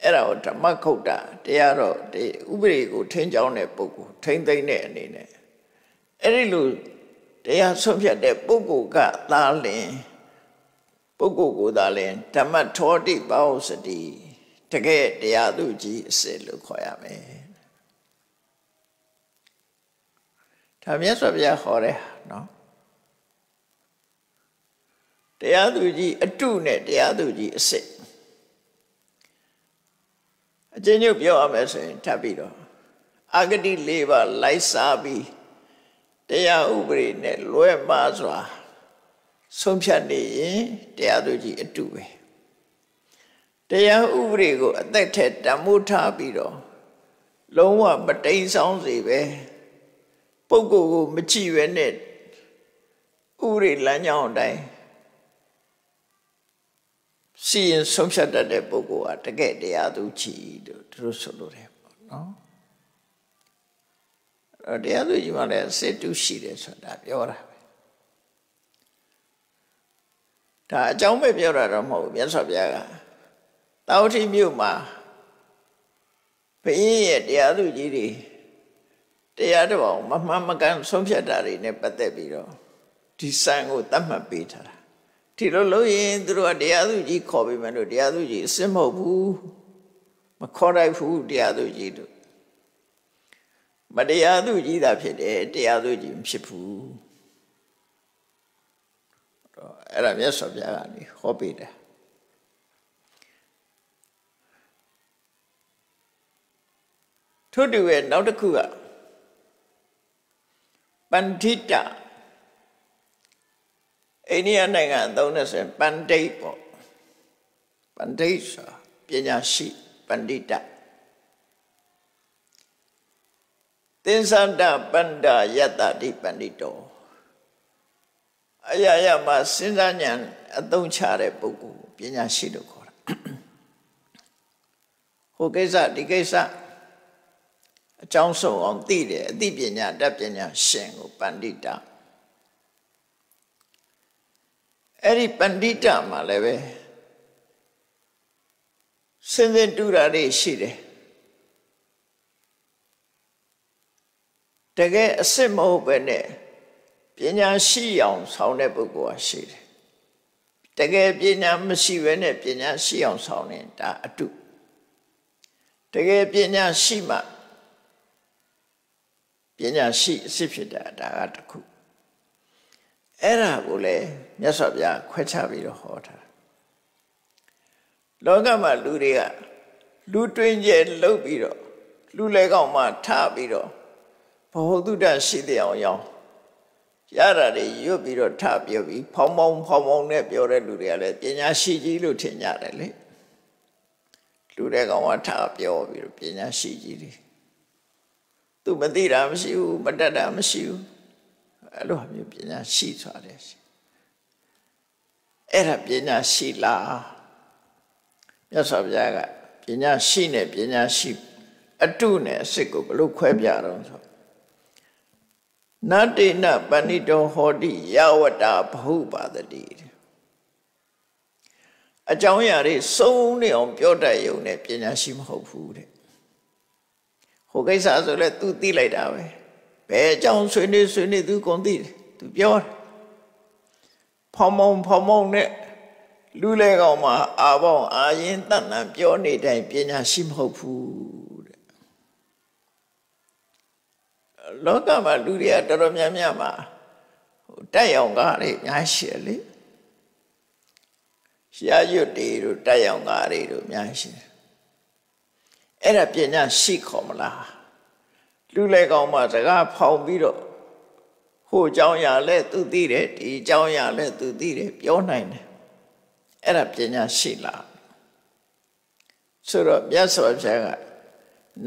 အဲ့ဒါကိုဓမ္မခုတ်တာတရားတော့ဒီဥပဒေကိုထိန်းချောင်းတဲ့ပုဂ္ဂိုလ်ထိန်းသိမ်းတဲ့အနေနဲ့အဲ့ဒီလိုတရားဆုံးဖြတ်တဲ့ပုဂ္ဂိုလ်ကသာလင်ပုဂ္ဂိုလ်ကိုသာလင်ဓမ္မထောတိပါဝစတိ တကယ်တရားသူကြီးအစစ်လို့ခေါ်ရမယ်ဒါမြတ်စွာဘုရားဟောတယ်နော်တရားသူကြီးအတုနဲ့တရားသူကြီးအစစ်အချင်းချုပ်ပြောရမယ်ဆိုရင်ထပ်ပြီးတော့အာဂတိ၄ပါးလိုက်စားပြီးတရားဥပဒေနဲ့လွဲမှားစွာဆုံးဖြတ်နေရင်တရားသူကြီးအတူပဲ တရားဥပဒေကိုအသက်ထက်တမိုးထားပြီးတော့လုံးဝမတိမ်ဆောင်စေပဲပုဂ္ဂိုလ်ကိုမကြည့်ပဲနဲ့ဥပဒေလမ်းကြောင်းအတိုင်းစီရင်ဆုံးဖြတ်တတ်တဲ့ပုဂ္ဂိုလ်ဟာတကယ်တရားသူကြီးတို့သူတို့ဆိုလိုတယ်ပေါ့နော်အဲ့တရားသူကြီးမှလည်းစေတုရှိတယ်ဆိုတာပြောတာပဲဒါအကြောင်းပဲပြောတာတော့မဟုတ်ဘူးမြတ်စွာဘုရားက တောတိမြို့မှာဘုရင်ရဲ့တရားသူကြီးတွေတရားတော်မမှန်မကန်ဆုံးဖြတ်တာတွေနဲ့ပတ်သက်ပြီးတော့ဒီစံကိုသတ်မှတ်ပေးထားတာဒီလိုလို့ရင်သူတို့ကတရားသူကြီးခေါ်ပြီးမှလို့တရားသူကြီးအစ်မဟုတ်ဘူးမခေါ်လိုက်ဘူးတရားသူကြီးတို့မတရားသူကြီးသာဖြစ်တယ်တရားသူကြီးမဖြစ်ဘူးတော့အဲ့ဒါမြတ်စွာဘုရားကနေဟောပေးတယ် ထို့တူရဲ့နောက်တစ်ခုကပန္တိတအိန္ဒိယနိုင်ငံသုံးနေဆိုပန္တိတ်ပေါ့ပန္တိတ်ဆိုပညာရှိပန္တိတသင်္သန္တပန္ဒယတ္တိပန္တိတောအရာရာမှာစဉ်းစားဉာဏ်အသုံးချတဲ့ပုဂ္ဂိုလ်ပညာရှိလို့ခေါ်တာဟိုကိစ္စဒီကိစ္စ အကြောင်းဆုံးအောင်သိတယ်အသိပညာတတ်ပညာရှင်ကိုပန္တိတအဲ့ဒီပန္တိတမှာလည်းပဲစဉ်းစဉ်တူတာတွေရှိတယ်တကယ်အစ်စ်မဟုတ်ပဲနဲ့ပညာရှိအောင်ဆောင်တဲ့ပုဂ္ဂိုလ်ဟာရှိတယ်တကယ်ပညာမရှိဘဲနဲ့ပညာရှိအောင်ဆောင်နေတာအတုတကယ်ပညာရှိမှ ပညာရှိအစ်စ်ဖြစ်တာဒါကတခုအဲ့ဒါကိုလေမြတ်စွာဘုရားခွဲခြားပြီးတော့ဟောထားလောကမှာလူတွေကလူတွင်ကျဲလှုပ်ပြီးတော့လူလေကောင်မှထပြီးတော့ဘဝတုဒ္ဒရှိတဲ့အောင်ရောရတာတွေရွတ်ပြီးတော့ထပြောပြီးဖောင်းဖောင်းဖောင်းဖောင်းနဲ့ပြောတဲ့လူတွေကလည်းပညာရှိကြီးလို့ထင်ကြတယ်လေလူတွေကောင်ကထပြောပြီးတော့ပညာရှိကြီးတွေ သူမသိတာမရှိဘူးမတတ်တာမရှိဘူးအဲ့လိုမျိုးပညာရှိသွားတယ်အဲ့ဒါပညာရှိလားမြတ်စွာဘုရားကပညာရှိနဲ့ပညာရှိအတုနဲ့အစစ်ကိုဘလို့ခွဲပြတော့ဆိုနတ္တိနပဏိတောဟောတိယဝတ္တာဘဟုပါတတိအကြောင်းအရာတွေစုံနေအောင်ပြောတတ်ရုံနဲ့ပညာရှိမဟုတ်ဘူးတဲ့ ဟိုကိစ္စဆိုလဲ तू သိလိုက်တာပဲဘယ်အကြောင်းဆွေးနေဆွေးနေ तू ကုန်သိတယ် तू ပြောတယ်ဖောင်မောင်ဖောင်မောင်နဲ့လူလေကောင်မှာအာပေါင်းအာရင်တန်တန်ပြောနေတိုင်းပညာရှိမဟုတ်ဘူးတဲ့လောကမှာလူတွေကတော်တော်များများမှာဟိုတက်ရောင်ကားတွေအများရှိတယ်လေရှားရွတ်တွေတို့တက်ရောင်ကားတွေတို့အများရှိတယ် အဲ့ဒါပညာရှိခေါ်မလားလူလေကောင်မှာစကားဖောင်ပြီးတော့ဟိုအကြောင်းအရာလဲသူသိတယ်ဒီအကြောင်းအရာလဲသူသိတယ်ပြောနိုင်တယ်အဲ့ဒါပညာရှိလားဆိုတော့မြတ်စွာဘုရားက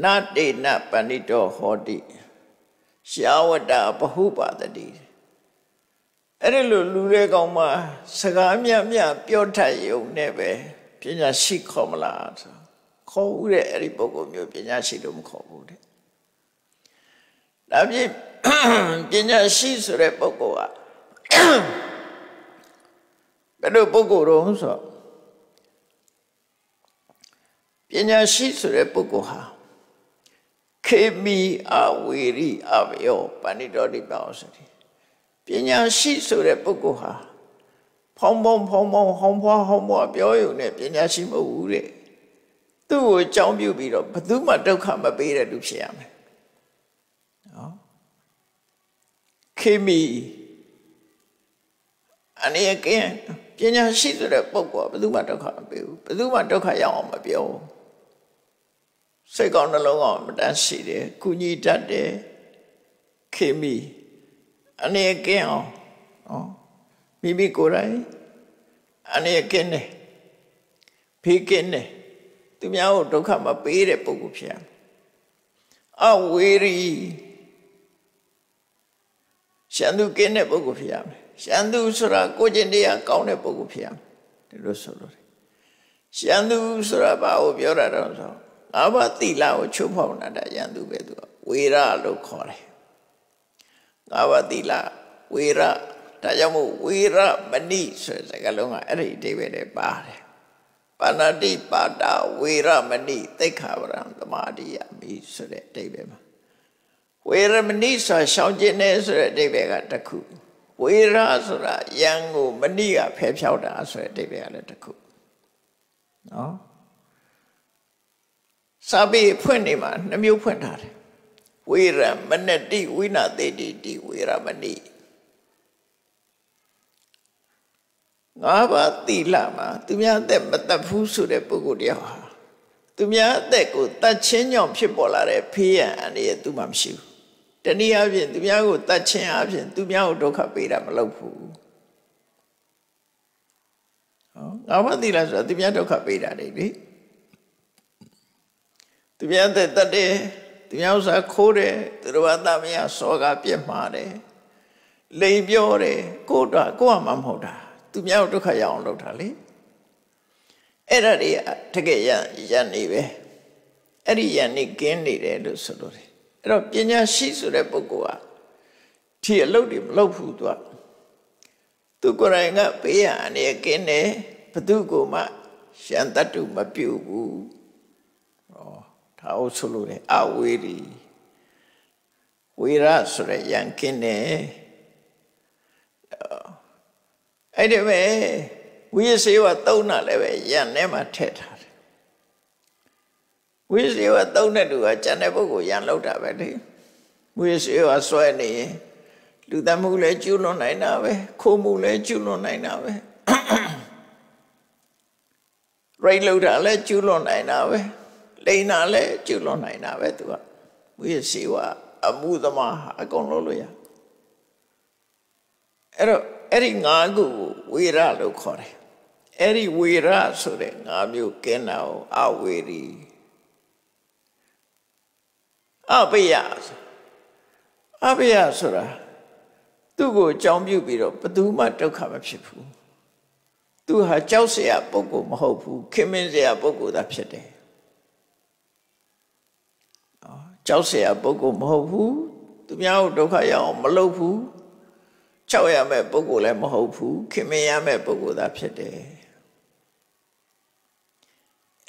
နတေနပဏိတောဟောတိရှာဝတ္တဘဟုပါတတိအဲ့ဒီလိုလူတွေကောင်မှစကားမြတ်မြတ်ပြောတတ်ရုံနဲ့ပဲပညာရှိခေါ်မလားဆို ခေါ်ဦးတဲ့အဲ့ဒီပုဂ္ဂိုလ်မျိုးပညာရှိလို့မခေါ်ဘူးတဲ့ဒါဖြင့်ပညာရှိဆိုတဲ့ပုဂ္ဂိုလ်ကဘယ်လိုပုဂ္ဂိုလ်တော့ဆိုပညာရှိဆိုတဲ့ပုဂ္ဂိုလ်ဟာခေမီအဝေရိအဘယောပဏိတော်တိပါစတိပညာရှိဆိုတဲ့ပုဂ္ဂိုလ်ဟာဖောင်းဖောင်းဖောင်းဖောင်းဟောင်းဖွားဟောင်းဖွားပြောရုံနဲ့ပညာရှိမဟုတ်ဘူးတဲ့ သူ့ကိုအကြောင်းပြုပြီးတော့ဘယ်သူမှဒုက္ခမပေးတဲ့လူဖြစ်ရမယ်နော်ခေမီအနေကင်းပညာရှိဆိုတဲ့ပုဂ္ဂိုလ်ဘယ်သူမှဒုက္ခမပေးဘူးဘယ်သူမှဒုက္ခရောက်အောင်မပြောစိတ်ကောင်းနှလုံးကောင်းမတန်းရှိတယ်ကုညီတတ်တယ်ခေမီအနေကင်းအောင်ဟောမိမိကိုယ်တိုင်အနေကင်းတယ်ဖေးကင်းတယ် သူများကိုဒုက္ခမပေးတဲ့ပုဂ္ဂိုလ်ဖြစ်ရမယ်အဝေရီရှန်သူကင်းတဲ့ပုဂ္ဂိုလ်ဖြစ်ရမယ်ရှန်သူဆိုတာကိုကျင့်တရားကောင်းတဲ့ပုဂ္ဂိုလ်ဖြစ်ရမယ်ဒီလိုဆိုလို့ရှန်သူဆိုတာဘာကိုပြောတာတော့ဆိုငါးပါးသီလကိုချုပ်ဖောက်နေတာရန်သူပဲသူဝေရလို့ခေါ်တယ်ငါးပါးသီလဝေရဒါကြောင့်မို့ဝေရမဏိဆိုတဲ့စကားလုံးကအဲ့ဒီအဓိပ္ပာယ်နဲ့ပါတယ် ပါဏတိပါတာဝေရမဏိသိက္ခာပရံသမာဓိယမိဆိုတဲ့အဓိပ္ပာယ်မှာဝေရမဏိဆိုရှောင်းကျင်နေဆိုတဲ့အဓိပ္ပာယ်ကတစ်ခုဝေရဆိုတာယံကိုမဏိကဖယ်ဖြောက်တာဆိုတဲ့အဓိပ္ပာယ်ကလည်းတစ်ခုနော်စာပေဖွင့်နေမှာနှမျိုးဖွင့်ထားတယ်ဝေရမနတိဝိနာသေတိတိဝေရမဏိ ငါးပါးသီလမှာသူများအသက်မတတ်ဘူးဆိုတဲ့ပုဂ္ဂိုလ်တယောက်ဟာသူများအသက်ကိုတတ်ချင်းကြောင့်ဖြစ်ပေါ်လာတဲ့ဖေးရန်အနေနဲ့သူမှမရှိဘူးတနည်းအားဖြင့်သူများကိုတတ်ချင်းအားဖြင့်သူများကိုဒုက္ခပေးတာမလုပ်ဘူးဟောငါးပါးသီလဆိုတာသူများဒုက္ခပေးတာလေသူများအသက်တတ်တယ်သူများဥစ္စာခိုးတယ်သူတော်ဘာသမယစောကပြက်မှားတယ်လိန်ပြောတယ်ကိုတော့ကိုကမှမဟုတ်တာ သူများဒုက္ခရအောင်လုပ်တာလေအဲ့ဒါတွေတကယ်ရရနေပဲအဲ့ဒီရနေကင်းနေတယ်လို့ဆိုလို့တယ်အဲ့တော့ပညာရှိဆိုတဲ့ပုဂ္ဂိုလ်ဟာဒီအလုပ်တွေမလုပ်ဘူးသူကသူကိုယ်တိုင်ကဘေးရန်အနေကင်းတယ်ဘသူကိုမှရှန်တတ်တူမပြုတ်ဘူးဟောဒါဟုတ်ဆိုလို့တယ်အဝေးရီဝေရဆိုတဲ့ရန်ကင်းတယ် အဲ့ဒီမဲ့ဝိသေဝသုံးတာလည်းပဲရန်ထဲမှာထည့်ထားတယ်ဝိသေဝသုံးတဲ့လူကကျန်တဲ့ပုဂ္ဂိုလ်ရန်လောက်တာပဲလေဝိသေဝဆွဲနေရင်လူတမှုလည်းကျွလွန်နိုင်တာပဲခိုးမှုလည်းကျွလွန်နိုင်တာပဲရိတ်လောက်တာလည်းကျွလွန်နိုင်တာပဲလိန်တာလည်းကျွလွန်နိုင်တာပဲသူကဝိသေဝအမှုသမားအကုန်လုံးလို့ရအဲ့တော့ အဲ့ဒီငါးခုကိုဝေရလို့ခေါ်တယ်အဲ့ဒီဝေရဆိုတဲ့ငါးမျိုးကင်းတာကိုအဝေရီအပိယအပိယဆိုတာသူ့ကိုအကြောင်းပြုပြီးတော့ဘယ်သူမှဒုက္ခမဖြစ်ဘူးသူဟာကြောက်เสียပုဂ္ဂိုလ်မဟုတ်ဘူးခင်မင်းเสียပုဂ္ဂိုလ်သာဖြစ်တယ်ကြောက်เสียပုဂ္ဂိုလ်မဟုတ်ဘူးသူများကိုဒုက္ခရအောင်မလုပ်ဘူး ကြောက်ရမယ့်ပုဂ္ဂိုလ်လည်းမဟုတ်ဘူးခင်မင်ရမယ့်ပုဂ္ဂိုလ်သာဖြစ်တယ်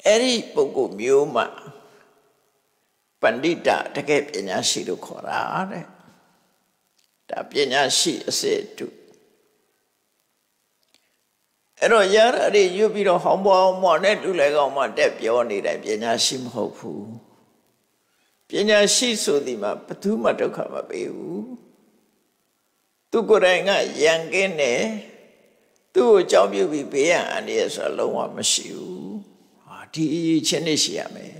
အဲ့ဒီပုဂ္ဂိုလ်မျိုးမှပန္တိတတကယ်ပညာရှိလို့ခေါ်တာတဲ့ဒါပညာရှိအစစ်တုအဲ့တော့ရရတွေရွတ်ပြီးတော့ဟောင်းပွားအောင်မော်နဲ့တူလဲကောင်မှတက်ပြောနေတယ်ပညာရှိမဟုတ်ဘူးပညာရှိဆိုဒီမှာဘယ်သူမှဒုက္ခမပေးဘူး သူကိုယ်တိုင်ကရန်ကင်းတယ်သူ့ကိုကြောက်ပြုပြီးဘေးရန်အန္တရာယ်ဆိုတာလုံးဝမရှိဘူးဟာဒီအရေးချင်းနေရှိရမယ်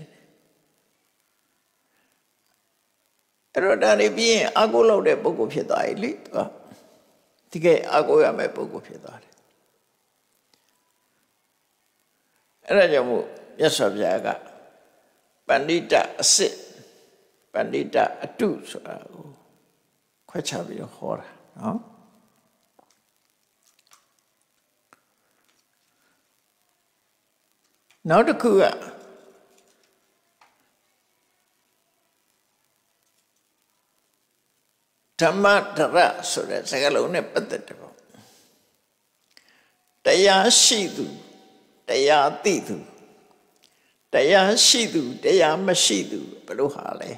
အဲ့တော့ဒါနေပြီးရင်အာကိုလောက်တဲ့ပုဂ္ဂိုလ်ဖြစ်သွားပြီလေသူကတကယ်အာကိုရမယ့်ပုဂ္ဂိုလ်ဖြစ်သွားတယ်အဲ့ဒါကြောင့်မို့မြတ်စွာဘုရားကပဏိတအစစ်ပဏိတအတုဆိုတာကိုခွဲခြားပြီးတော့ဟောတာ နော်နောက်တစ်ခုကဓမ္မဒရဆိုတဲ့စကားလုံးနဲ့ပတ်သက်တယ်ပေါ့တရားရှိသူတရားသိသူတရားရှိသူတရားမရှိသူဘယ်လိုဟာလဲ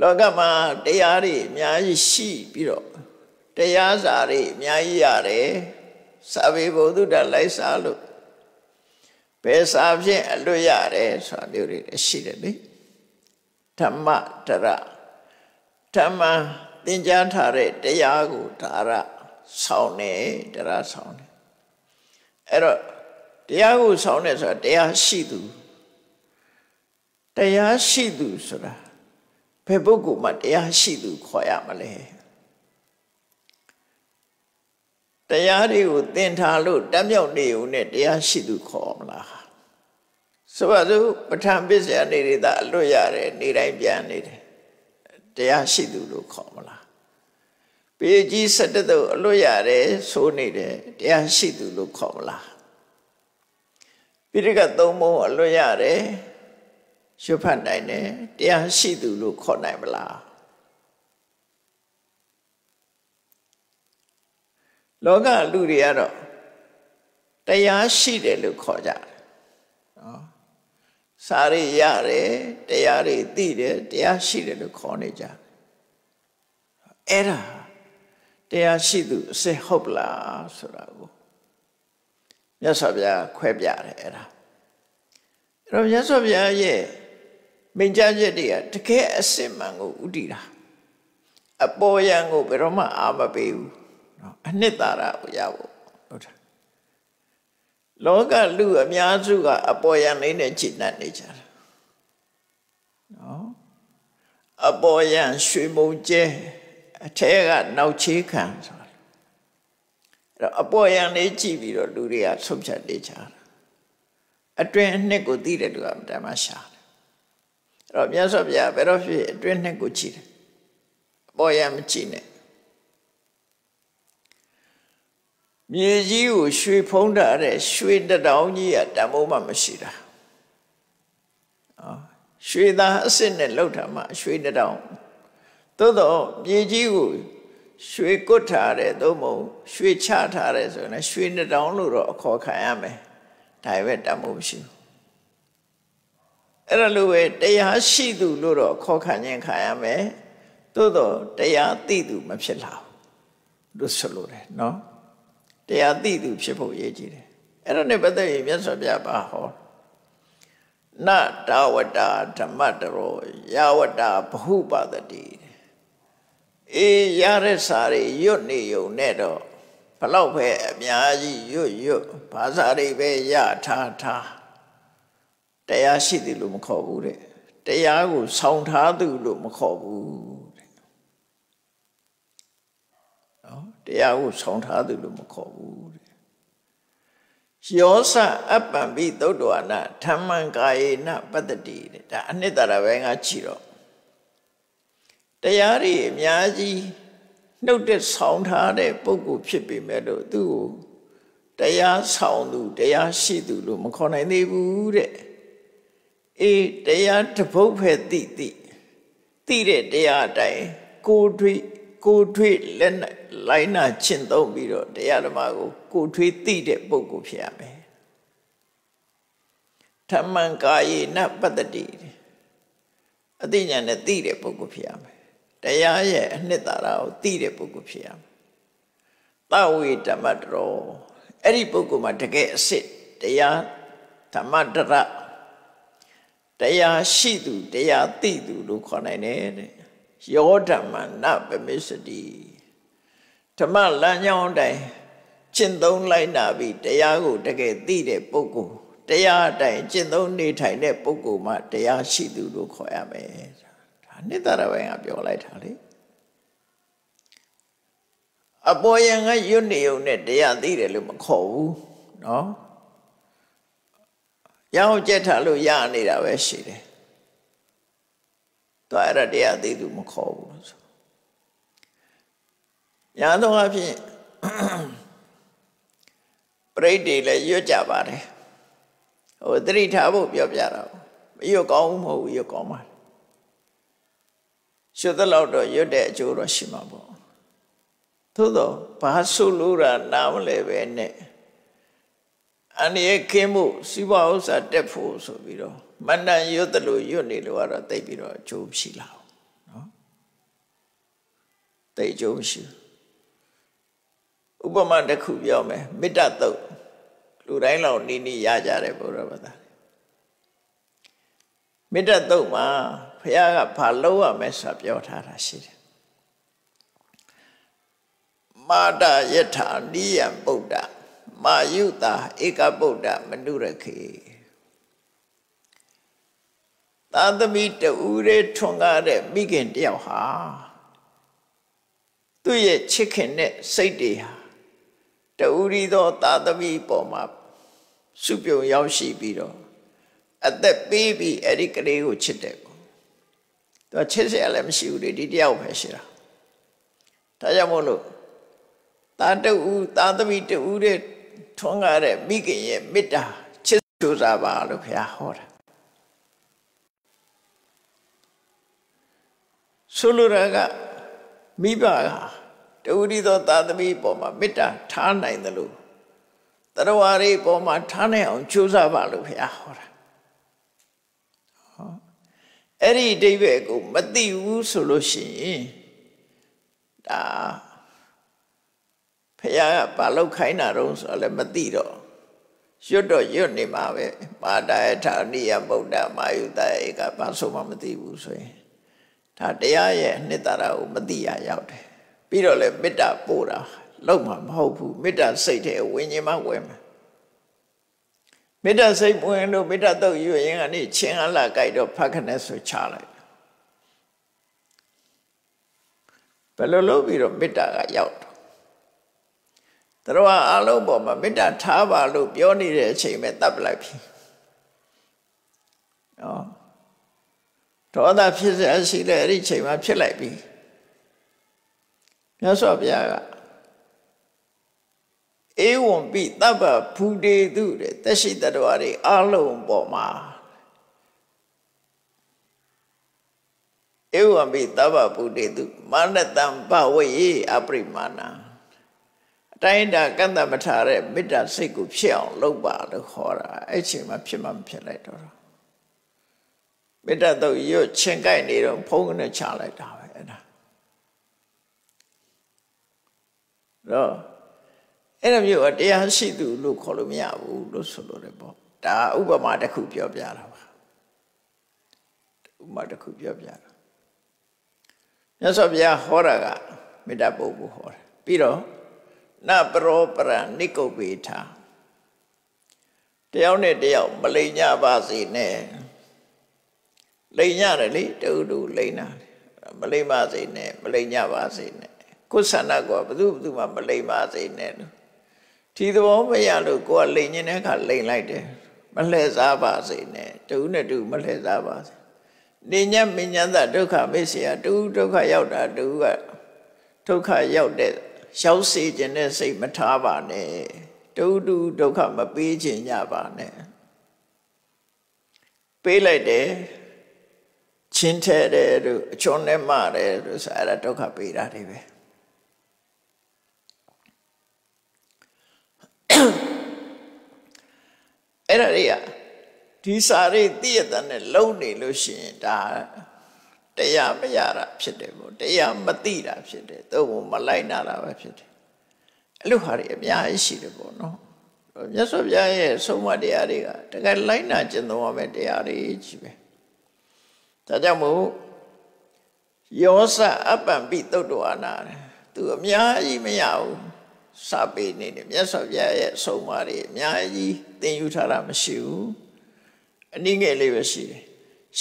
လောကမှာတရားတွေအများကြီးရှိပြီးတော့တရားစာတွေအများကြီးရတယ်စာပေဘုဒ္ဓတလိုက်စားလို့ဘယ်စာဖြင့်အလွတ်ရတယ်ဆိုတာမျိုးတွေရှိတယ်လေဓမ္မတရဓမ္မသင်ကြားထားတဲ့တရားကိုဒါရဆောင်းနေတရားဆောင်းနေအဲ့တော့တရားကိုဆောင်တယ်ဆိုတာတရားရှိသူတရားရှိသူဆိုတာ ဘယ်ပုဂ္ဂိုလ်မှတရားရှိသူခေါ်ရမလဲတရားတွေကိုသင်ထားလို့တမြောက်နေုံနဲ့တရားရှိသူခေါ်မလားဆိုပါစို့ပဋ္ဌာန်းပစ္စယနေရတာအလွတ်ရတယ်နေတိုင်းပြန်နေတယ်တရားရှိသူလို့ခေါ်မလားပေကြီး၁၇တုအလွတ်ရတယ်ဆိုနေတယ်တရားရှိသူလို့ခေါ်မလားပိဋကသုံးပုံအလွတ်ရတယ် ရွတ်ဖတ်နိုင်တယ်တရားရှိသူလို့ခေါ်နိုင်မလားလောကလူတွေကတော့တရားရှိတယ်လို့ခေါ်ကြတယ်နော်စာရိရတယ်တရားတွေသိတယ်တရားရှိတယ်လို့ခေါ်နေကြတယ်အဲ့ဒါတရားရှိသူအစစ်ဟုတ်လားဆိုတာကိုမြတ်စွာဘုရားခွဲပြတယ်အဲ့ဒါအဲ့တော့မြတ်စွာဘုရားရဲ့ မိန့်ကြားချက်တွေကတကယ်အစစ်မှန်ကိုဥတည်တာအပေါ်ယံကိုဘယ်တော့မှအာမပေးဘူးနော်အနှစ်သာရကိုရဖို့ဟုတ်တယ်လောကလူအများစုကအပေါ်ယံလေးနဲ့ကြည်နပ်နေကြတာနော်အပေါ်ယံရွှေမုံကျဲအထဲကနောက်ချေးခံဆိုတာအဲ့တော့အပေါ်ယံလေးကြည့်ပြီးတော့လူတွေကဆုံးဖြတ်နေကြတာအတွင်းအနှစ်ကိုသိတဲ့လူကတမရှာတယ်အဲ့ တော့မြတ်စွာဘုရားဘယ်တော့ဖြစ်အတွင်းနှစ်ကိုကြည့်တယ်အပေါ်ယံမကြည့်နဲ့မြေကြီးကိုရွှေဖုံးထားတဲ့ရွှေတတောင်ကြီးကတမိုးမှမရှိတာအာရွှေသားအစ်စ်နဲ့လှုပ်ထားမှရွှေတတောင်သို့တော့မြေကြီးကိုရွှေကွတ်ထားတဲ့သို့မဟုတ်ရွှေချထားတဲ့ဆိုရင်ရွှေတတောင်လို့တော့အခေါ်ခံရမယ်ဒါပဲတမိုးမရှိဘူး အဲ့ဒါလိုပဲတရားရှိသူလို့တော့ခေါ်ခံခြင်းခံရမယ်သို့တော့တရားသိသူမဖြစ်လာဘူးလို့ဆိုလိုတယ်နော်တရားသိသူဖြစ်ဖို့ရည်ကြည်တယ်အဲ့ဒါနဲ့ပတ်သက်ရင်မြတ်စွာဘုရားပါဟောနတဝတ္တဓမ္မတရောယဝတ္တဘဟုပါတတိအေးရတဲ့စာတွေရွတ်နေုံနဲ့တော့ဘလောက်ပဲအများကြီးရွတ်ရွတ်ဘာသာတွေပဲရထားထား တရားရှိတယ်လို့မခေါ်ဘူးတဲ့တရားကိုဆောင်းထားသူလို့မခေါ်ဘူးတရားကိုဆောင်ထားသူလို့မခေါ်ဘူးတဲ့ယောစအပ္ပံပိသုတ်တော်နာဓမ္မံကာယေနပတ္တိတဲ့ဒါအနှစ်သာရပဲငါကြည့်တော့တရားတွေအများကြီးနှုတ်တဲ့ဆောင်ထားတဲ့ပုဂ္ဂိုလ်ဖြစ်ပေမဲ့လို့သူ့ကိုတရားဆောင်သူတရားရှိသူလို့မခေါ်နိုင်သေးဘူးတဲ့ အေးတရားတပုတ်ဖဲ့သိသိသိတဲ့တရားအတိုင်းကိုယ်တွေ့ကိုထွေးလက်လိုက်နာကျင့်သုံးပြီးတော့တရားဓမ္မကိုကိုထွေးသိတဲ့ပုဂ္ဂိုလ်ဖြစ်ရမယ်ဓမ္မံကာယေနပတ္တိအသိဉာဏ်နဲ့သိတဲ့ပုဂ္ဂိုလ်ဖြစ်ရမယ်တရားရဲ့အနှစ်သာရကိုသိတဲ့ပုဂ္ဂိုလ်ဖြစ်ရမယ်သဝေဓမ္မတရောအဲ့ဒီပုဂ္ဂိုလ်မှာတကယ်အစစ်တရားဓမ္မတရ တရားရှိသူတရားသိသူလို့ခေါ်နိုင်တယ်တဲ့ယောဓမ္မနပမစ္စတိဓမ္မလမ်းကြောင်းတိုင်းကျင့်သုံးလိုက်နာပြီးတရားကိုတကယ်သိတဲ့ပုဂ္ဂိုလ်တရားအတိုင်းကျင့်သုံးနေထိုင်တဲ့ပုဂ္ဂိုလ်မှတရားရှိသူလို့ခေါ်ရမယ်ဒါနိတ္တရဘိုင်ကပြောလိုက်တာလေအပေါ်ယံကရွတ်နေုံနဲ့တရားသိတယ်လို့မခေါ်ဘူးเนาะ ရအောင်ကြက်ထားလို့ရနေတာပဲရှိတယ်သူအဲ့ဒါတရားသိသူမခေါ်ဘူးဆိုညာတော့အဖြစ်ပြိဋ္ဌိလည်းရွတ်ကြပါတယ်ဟိုသတိထားဖို့ပြောပြတာမရွတ်ကောင်းဘူးမဟုတ်ဘူးရွတ်ကောင်းပါရွတ်တဲ့လောက်တော့ရွတ်တဲ့အကျိုးတော့ရှိမှာပေါ့သို့တော့ဘာဆိုလို့ရနားမလဲပဲနဲ့ အန္တရာယ်ခင်းမှုစီးပွားဥစ္စာတက်ဖို့ဆိုပြီးတော့မန္တန်ရွတ်တယ်လို့ရွတ်နေလို့ကတော့တိတ်ပြီးတော့အကျိုးမရှိလာဘူးနော်တိတ်အကျိုးမရှိဥပမာတစ်ခုပြောမယ်မေတ္တာတုတ်လူတိုင်းလောက်နီးနီးရကြတယ်ဘုရားဘာသာမေတ္တာတုတ်မှာဘုရားကဘာလုပ်ရမလဲဆိုတာပြောထားတာရှိတယ်မာတယထာနိယံဗုဒ္ဓ မာယုတာဧကဗုဒ္ဓမနုရခေသာသမီတူရဲထွန်ကားတဲ့မိခင်တယောက်ဟာသူ့ရဲ့ချစ်ခင်တဲ့စိတ်တွေဟာတူရီသောသာသမီပေါ်မှာစုပြုံရောက်ရှိပြီးတော့အသက်ပေးပြီးအဲ့ဒီကလေးကိုချစ်တယ်ပေါ့သူချစ်စရာလည်းမရှိဘူးလေဒီတယောက်ပဲရှိတာဒါကြောင့်မို့လို့သာတူသာသမီတူတဲ့ ထွန်းကားတဲ့မိခင်ရဲ့မေတ္တာချစ်ကြိုးစားပါလို့ဘုရားဟောတာဆိုလိုတာကမိဘကတူရီသောသာသမီပေါ်မှာမေတ္တာထားနိုင်တယ်လို့တရဝရီပေါ်မှာထားနိုင်အောင်ကြိုးစားပါလို့ဘုရားဟောတာဟောအဲ့ဒီအဓိပ္ပာယ်ကိုမသိဘူးဆိုလို့ရှိရင်ဒါ ဖះကဘာလောက်ခိုင်းတာတော့ဆိုတော့လည်းမသိတော့ရွတ်တော့ရွတ်နေမှာပဲပါဒယထာနိယဗုဒ္ဓမာယုတဧကဘာဆိုမှမသိဘူးဆိုရင်ဒါတရားရဲ့နှစ်သာရကိုမသိရရောက်တယ်ပြီးတော့လည်းမေတ္တာပို့တာလောက်မှာမဟုတ်ဘူးမေတ္တာစိတ်ထဲဝิญဉ်မှဝင်မှာမေတ္တာစိတ်ဝင်လို့မေတ္တာတော့ရွရင်ကနေချင်းအလာကြိုက်တော့ဖတ်ခနဲ့ဆိုချလိုက်ဘယ်လိုလုပ်ပြီးတော့မေတ္တာကရောက် တော့အလုံးပေါ်မှာမေတ္တာထားပါလို့ပြောနေတဲ့အချိန်ပဲတပ်ပလိုက်ပြီနော်ဒေါသဖြစ်စရာရှိတဲ့အဲ့ဒီချိန်မှာဖြစ်လိုက်ပြီမြတ်စွာဘုရားကဧဝံပိတပ္ပဖူတေတုတဲ့တရှိတတော်တွေအလုံးပေါ်မှာဧဝံပိတပ္ပဖူတေတုမာနတံဘဝေအပရိမာဏအ တိုင်းတာကန့်တမထားတဲ့မေတ္တာစိတ်ကိုဖြစ်အောင်လုပ်ပါလို့ခေါ်တာအဲ့ချိန်မှာဖြစ်မှမဖြစ်လိုက်တော့မေတ္တာတော့ရွတ်ချင်ကြိုက်နေတော့ဖုံးကနေချလိုက်တာပဲအဲ့ဒါတော့အဲ့လိုမျိုးတရားရှိသူလို့ခေါ်လို့မရဘူးလို့ဆိုလို့တယ်ပေါ့ဒါဥပမာတစ်ခုပြောပြတာပါဥပမာတစ်ခုပြောပြတာမြတ်စွာဘုရားဟောတာကမေတ္တာပုဂ္ဂိုလ်ဟောတယ်ပြီးတော့ နပရောပရနိကုတ်ပေထာတယောက်နဲ့တယောက်မလိမ်ညပါစေနဲ့လိမ်ညတယ်လေတူတူလိမ်တာမလိမ်ပါစေနဲ့မလိမ်ညပါစေနဲ့ကိုယ်ဆန္ဒကဘယ်သူဘယ်သူမှမလိမ်ပါစေနဲ့လို့ဒီသဘောမရလို့ကိုယ်ကလိန်နေတဲ့အခါလိန်လိုက်တယ်မလှည့်စားပါစေနဲ့တူနဲ့တူမလှည့်စားပါစေနေညမညံသဒုက္ခမေ့เสียတူဒုက္ခရောက်တာတူကဒုက္ခရောက်တဲ့ ရောက်စေခြင်းနဲ့စိတ်မထားပါနဲ့တူတူဒုက္ခမပေးခြင်းညပါနဲ့ပေးလိုက်တယ်ချင်းထဲတယ်တို့အချွန်နဲ့မတယ်တို့ဆိုအဲ့ဒါဒုက္ခပေးတာတွေပဲအဲ့ဒါတွေကဒီစာရိသိရတဲ့နဲ့လုံနေလို့ရှိရင်ဒါ တရားမရတာဖြစ်တယ်ပေါ့တရားမသိတာဖြစ်တယ်သို့မမလိုက်နာတာပဲဖြစ်တယ်အဲ့လိုဟာတွေအများကြီးရှိတယ်ပေါ့နော်မြတ်စွာဘုရားရဲ့ဆုံးမတရားတွေကတကယ်လိုက်နာကျင့်သုံးရမယ့်တရားတွေကြီးပဲဒါကြောင့်မို့ယောစအပ္ပံပိသုတ်တော်အနာသူအများကြီးမရဘူးစပေးနေတယ်မြတ်စွာဘုရားရဲ့အဆုံးအမတွေအများကြီးသင်ယူထားတာမရှိဘူးအနည်းငယ်လေးပဲရှိတယ်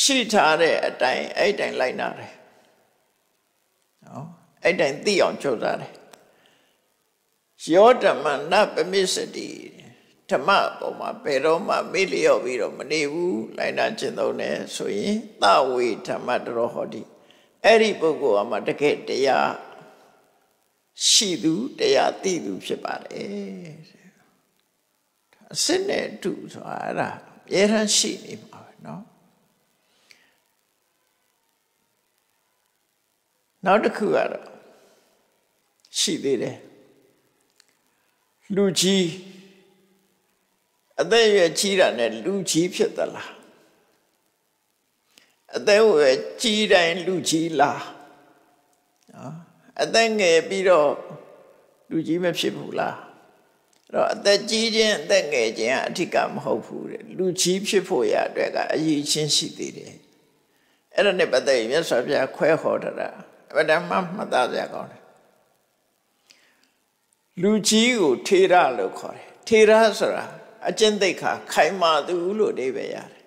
ရှိထားတဲ့အတိုင်းအဲ့တိုင်းလိုက်နာတယ်နော်အဲ့တိုင်းသိအောင်ကြိုးစားတယ်ယောဓမ္မနပမိစတိဓမ္မပေါ်မှာဘယ်တော့မှမေ့လျော့ပြီးတော့မနေဘူးလိုက်နာကျင့်သုံးတယ်ဆိုရင်သဝေဓမ္မတရောဟောတိအဲ့ဒီပုဂ္ဂိုလ်ကမှတကယ်တရားရှိသူတရားသိသူဖြစ်ပါတယ်အစစ်နဲ့အတူဆိုတာအဲ့ဒါအများရန်ရှိနေမှာပဲเนาะ နောက်တစ်ခုကတော့ရှိသေးတယ်လူကြီးအသက်ရွယ်ကြီးတာနဲ့လူကြီးဖြစ်သလားအသက်ရွယ်ကြီးတိုင်းလူကြီးလားနော်အသက်ငယ်ပြီးတော့လူကြီးမဖြစ်ဘူးလားအဲ့တော့အသက်ကြီးခြင်းအသက်ငယ်ခြင်းကအထစ်ကမဟုတ်ဘူးတဲ့လူကြီးဖြစ်ဖို့ရအတွက်ကအရေးချင်းရှိသေးတယ်အဲ့ဒါနဲ့ပတ်သက်ရင်မြတ်စွာဘုရားခွဲဟောတာအ ဗဒမမှတ်သားစရာကောင်းတယ်လူကြီးကိုထေရလို့ခေါ်တယ်ထေရဆိုတာအကျင့်သိက္ခာခိုင်မာသူလို့အဓိပ္ပာယ်ရတယ်